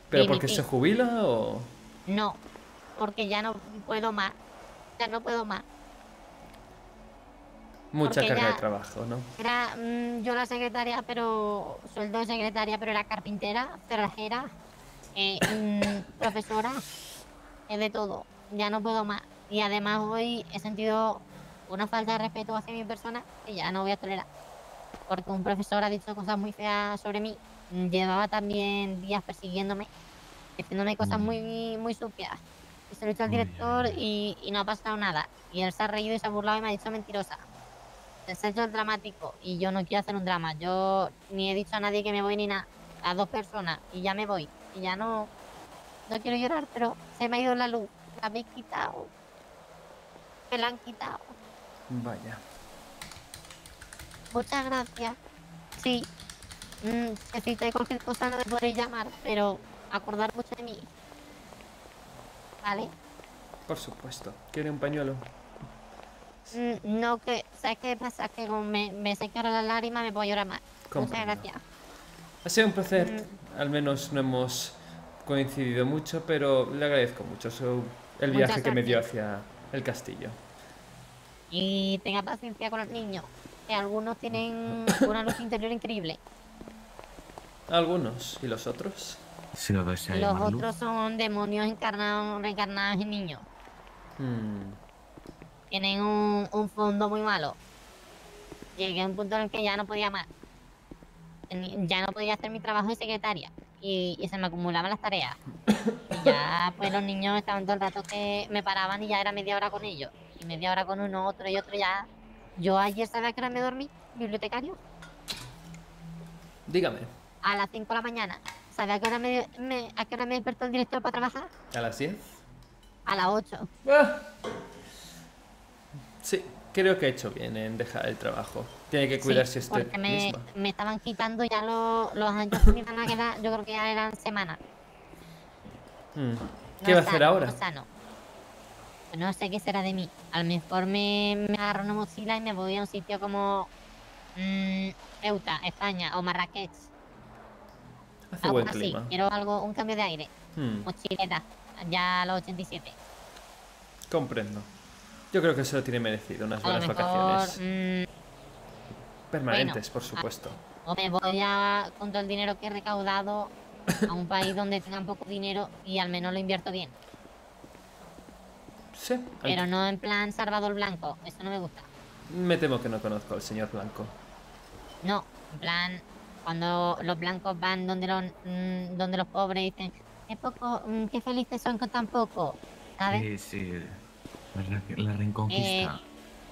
¿Pero porque se jubila o...? No, porque ya no puedo más. Ya no puedo más. Mucha carga de trabajo, ¿no? Era mm, yo la secretaria, pero sueldo de secretaria, pero era carpintera, cerrajera, eh, mm, profesora, es de todo. Ya no puedo más. Y además hoy he sentido una falta de respeto hacia mi persona que ya no voy a tolerar. Porque un profesor ha dicho cosas muy feas sobre mí. Mm, Llevaba también días persiguiéndome, diciéndome cosas muy, muy sucias. Y se lo he dicho al director y, y no ha pasado nada. Y él se ha reído y se ha burlado y me ha dicho mentirosa. Se ha hecho el dramático y yo no quiero hacer un drama. Yo ni he dicho a nadie que me voy ni nada. A dos personas y ya me voy. Y ya no. No quiero llorar, pero se me ha ido la luz. La habéis quitado. Me la han quitado. Vaya. Muchas gracias. Sí. Mm, necesitáis cualquier cosa, no me podréis llamar, pero acordar mucho de mí. ¿Vale? Por supuesto. ¿Quiere un pañuelo? Mm, no, que. ¿Sabes qué pasa? Que como me, me sé que ahora la lágrima me puedo llorar más. Muchas gracias. Ha sido un placer. Al menos no hemos coincidido mucho, pero le agradezco mucho su- el Muchas viaje que me dio hacia el castillo. Y tenga paciencia con los niños. Que algunos tienen una luz interior increíble. Algunos. ¿Y los otros? Si lo Los llamar luz. otros son demonios encarnados, reencarnados en niños. Hmm, Tienen un, un fondo muy malo. Llegué a un punto en el que ya no podía más. Ya no podía hacer mi trabajo de secretaria. Y, y se me acumulaban las tareas. Y ya, pues los niños estaban todo el rato que me paraban y ya era media hora con ellos. Y media hora con uno, otro y otro ya. Yo ayer, ¿sabes a qué hora me dormí? Bibliotecario. Dígame. A las 5 de la mañana. ¿Sabes a qué hora me, me- a qué hora me despertó el director para trabajar? ¿A las 10? A las 8. Sí, creo que ha hecho bien en dejar el trabajo. Tiene que cuidarse Sí, usted porque me, misma. me estaban quitando ya los, los años que me iban a quedar, yo creo que ya eran semanas. Hmm. No ¿Qué va a hacer sano, ahora? No, es sano. No sé qué será de mí. A lo mejor me, me agarro una mochila y me voy a un sitio como mm, Ceuta, España o Marrakech. Hace algo buen así. clima. Quiero algo, un cambio de aire. Hmm, Mochileta, ya a los 87. comprendo. Yo creo que se lo tiene merecido, unas A buenas mejor. vacaciones. mm, Permanentes, bueno, por supuesto. o me voy a, con todo el dinero que he recaudado a un país donde tengan poco dinero y al menos lo invierto bien. Sí. Pero no en plan Salvador Blanco, eso no me gusta. Me temo que no conozco al señor Blanco. No, en plan, cuando los blancos van donde los, mm, donde los pobres y dicen, qué poco, mm, qué felices son con tan poco, ¿sabes? Sí, sí. La, re- la reconquista.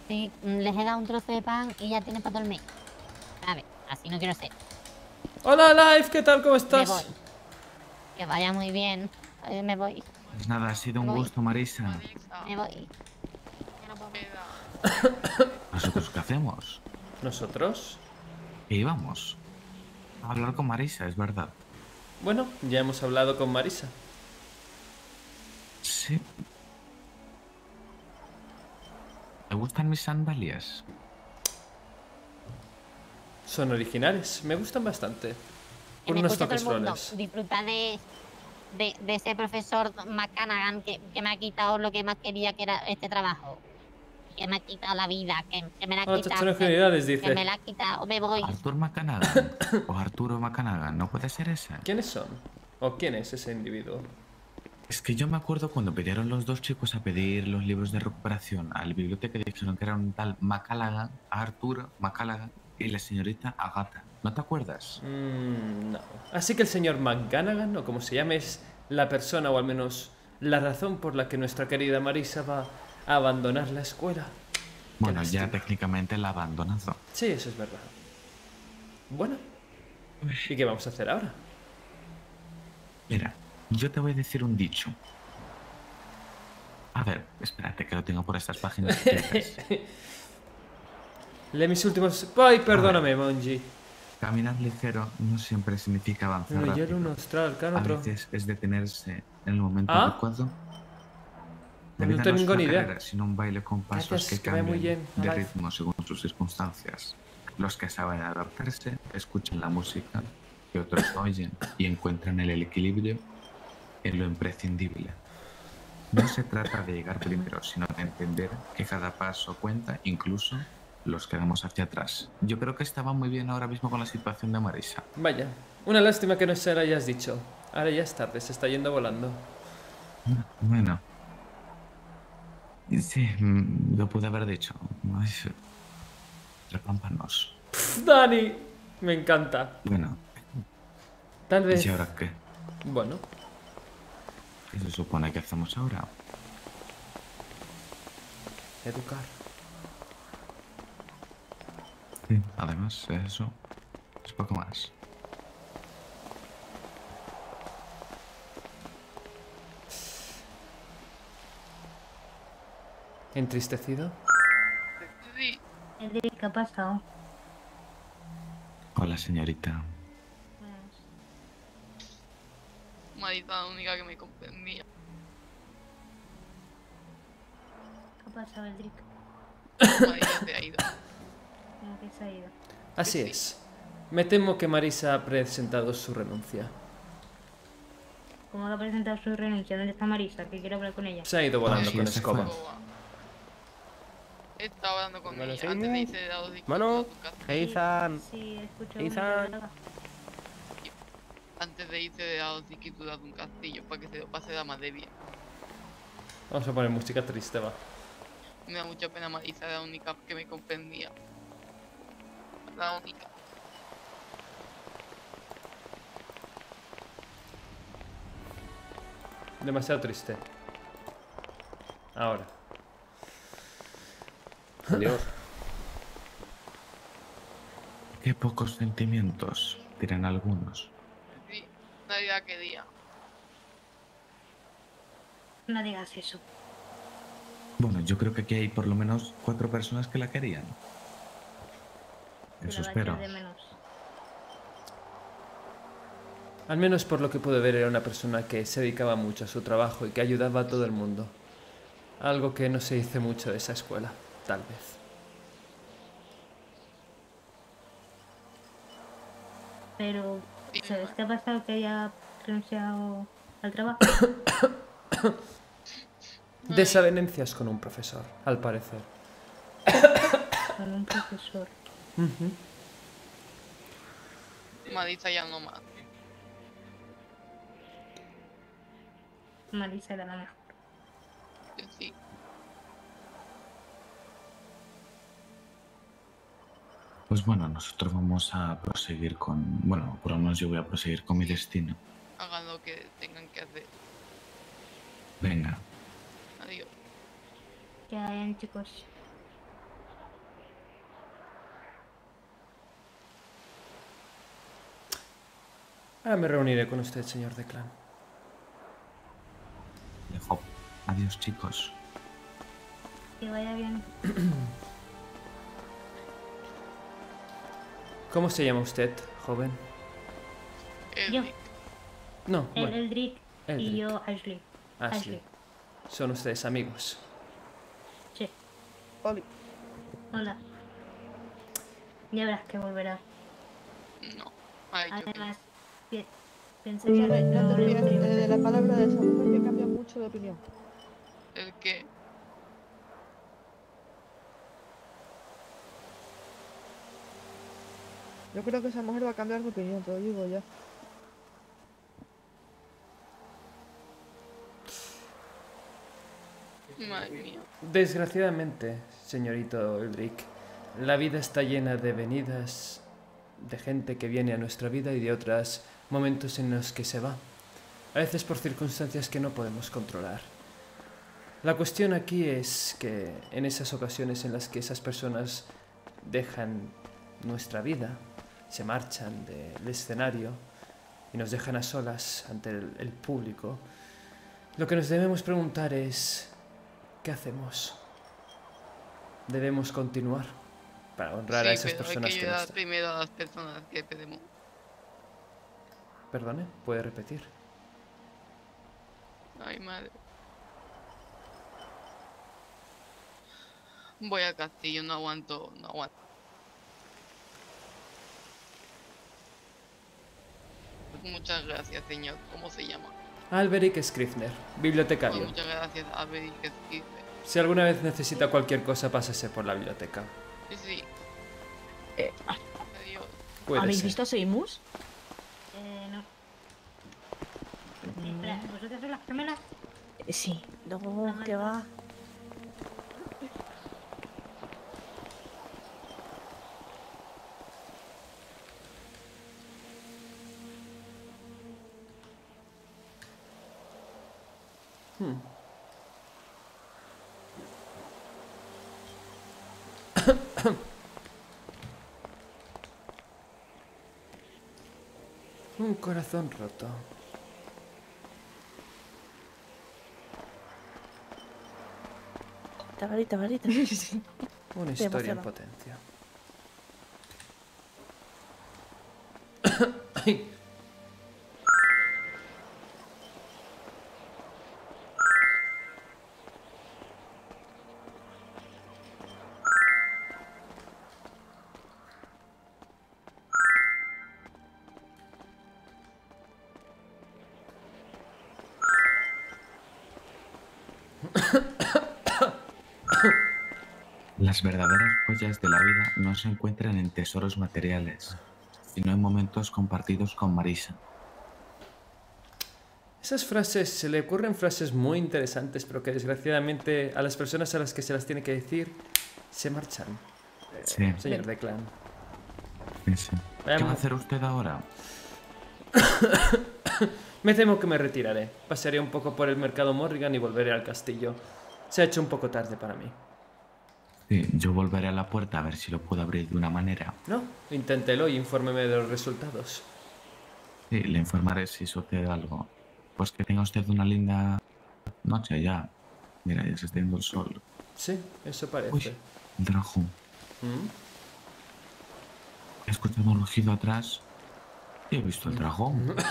Sí, mm, les he dado un trozo de pan y ya tienen para todo el mes. ¿Sabes? Así no quiero ser. Hola, Life, ¿qué tal? ¿Cómo Me estás? voy. Que vaya muy bien. Eh, me voy. Pues nada, ha sido un Voy. gusto, Marisa. Me voy. ¿Nosotros qué hacemos? ¿Nosotros? ¿Qué íbamos? A hablar con Marisa, es verdad. Bueno, ya hemos hablado con Marisa. Sí. ¿Te gustan mis sandalias? Son originales, me gustan bastante. Con unos toques roles. Disfruta de, de, de ese profesor McCannagan que, que me ha quitado lo que más quería, que era este trabajo. Que me ha quitado la vida, que, que me la ha quitado. que- ingenuidades, Que dice. me la ha quitado, me voy. McCanagan o Arturo McCanagan, no puede ser ese. ¿Quiénes son? ¿O quién es ese individuo? Es que yo me acuerdo cuando pidieron los dos chicos a pedir los libros de recuperación a la biblioteca dijeron que era un tal McCallaghan, Arturo McCallaghan y la señorita Agatha. ¿No te acuerdas? Mm, no. Así que el señor McGanagan, o como se llame, es la persona, o al menos la razón por la que nuestra querida Marisa va a abandonar la escuela. Bueno, ya técnicamente la abandonado. Sí, eso es verdad. Bueno. ¿Y qué vamos a hacer ahora? Mira, yo te voy a decir un dicho. A ver, espérate que lo tengo por estas páginas. Lee mis últimos... ¡Ay, perdóname, Monji! Caminar ligero no siempre significa avanzar Uno rápido. uno austral, can A otro. veces es detenerse en el momento ¿Ah? adecuado. La No vida tengo es una ni idea. carrera, sino un baile con pasos Gracias, que cambian bien. de ritmo según sus circunstancias. Los que saben adaptarse escuchan la música que otros oyen y encuentran el equilibrio en lo imprescindible. No se trata de llegar primero, sino de entender que cada paso cuenta, incluso los que damos hacia atrás. Yo creo que estaba muy bien ahora mismo con la situación de Marisa. Vaya, una lástima que no se lo hayas dicho. Ahora ya es tarde, se está yendo volando. Bueno. Sí, mm, lo pude haber dicho. Repámpanos. Dani, me encanta. Bueno, Tal vez... ¿y ahora qué? Bueno, ¿Qué se supone que hacemos ahora? educar. Sí, además, eso es poco más. ¿Entristecido? Sí. ¿qué ha pasado? Hola, señorita. La única que me comprendía. ¿Qué ha pasado, Edric? Marita se ha ido. ¿Cómo que se ha ido? Así es. Me temo que Marisa ha presentado su renuncia. ¿Cómo que ha presentado su renuncia? ¿Dónde está Marisa? Que quiero hablar con ella. Se ha ido volando sí, con escoba. He estado hablando con Mano, ella antes de irse de dados de Mano. Sí, escucho Heisan. Antes de irse de dados de que tú das un castillo para que se lo pase dama de bien. Vamos a poner música triste, va. Me da mucha pena Marisa, la única que me comprendía. La única. Demasiado triste. Ahora. Adiós. Qué pocos sentimientos, dirán algunos. Sí, nadie la quería. No digas eso. Bueno, yo creo que aquí hay por lo menos cuatro personas que la querían. Eso espero. Al menos por lo que pude ver era una persona que se dedicaba mucho a su trabajo y que ayudaba a todo el mundo. Algo que no se dice mucho de esa escuela, tal vez. Pero, ¿sabes qué ha pasado que haya renunciado al trabajo? Desavenencias con un profesor, al parecer. Con un profesor. Ujú. Marisa ya no más. Marisa era la mejor. Sí. Pues bueno, nosotros vamos a proseguir con. Bueno, por lo menos yo voy a proseguir con mi destino. Hagan lo que tengan que hacer. Venga, Adiós. Que hayan chicos. Ahora me reuniré con usted, señor de clan. dejo. Adiós, chicos. Que vaya bien. ¿Cómo se llama usted, joven? Yo, No, el bueno, Eldrick y yo Ashley. Ashley. Son ustedes amigos. Sí. Oli. Hola. Ya verás que volverá. No. Además, pi- pensé Ya que no te de la palabra de esa mujer que cambia mucho de opinión. el que. Yo creo que esa mujer va a cambiar de opinión, te lo digo ya. Madre mía. Desgraciadamente, señorito Eldrick, la vida está llena de venidas, de gente que viene a nuestra vida y de otros momentos en los que se va. A veces por circunstancias que no podemos controlar. La cuestión aquí es que en esas ocasiones en las que esas personas dejan nuestra vida, se marchan del escenario y nos dejan a solas ante el, el público, lo que nos debemos preguntar es, ¿qué hacemos? Debemos continuar para honrar a esas pero personas hay que que ayudar están. primero a las personas que pedimos. Perdone, puede repetir. Ay, madre. Voy al castillo, no aguanto, no aguanto. Muchas gracias, señor. ¿Cómo se llama? Alberic Scrifner, Pues bibliotecario. muchas gracias, Alberic Esquife. Si alguna vez necesita cualquier cosa, pásese por la biblioteca. Sí, sí. Eh, Adiós. Puede ¿Habéis ser. visto a Seimus? Eh, no. Espera, ¿vosotros sois las primeras? Sí. No, que va. Hmm. Un corazón roto. Tabarita, tabarita. Una historia en potencia. Las verdaderas joyas de la vida no se encuentran en tesoros materiales, sino en momentos compartidos con Marisa. Esas frases, se le ocurren frases muy interesantes, pero que desgraciadamente a las personas a las que se las tiene que decir se marchan. Eh, Sí. Señor de clan. Sí, sí. ¿Qué va a hacer usted ahora? Me temo que me retiraré. Pasaré un poco por el mercado Morrigan y volveré al castillo. Se ha hecho un poco tarde para mí. Sí, yo volveré a la puerta a ver si lo puedo abrir de una manera. No, inténtelo y infórmeme de los resultados. Sí, le informaré si sucede algo. Pues que tenga usted una linda noche ya. Mira, ya se está yendo el sol. Sí, eso parece. Uy, el dragón. ¿Mm? He escuchado un rugido atrás y he visto el dragón.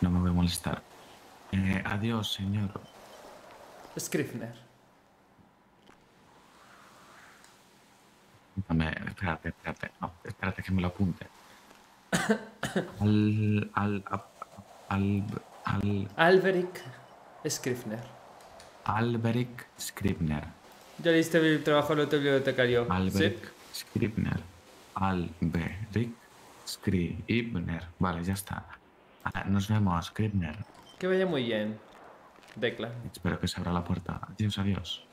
No me voy a molestar. Eh, adiós, señor. Scrifner. Dame, espérate, espérate. No, espérate que me lo apunte. Al, al, Al, al, Alberic Scrifner. Alberic Scribner. Ya le diste el trabajo al otro bibliotecario. ¿sí? Alberic Scribner. Alberic Scribner. Vale, ya está. Ah, Nos vemos, Scribner. Que vaya muy bien. Declan. Espero que se abra la puerta. Adiós, adiós.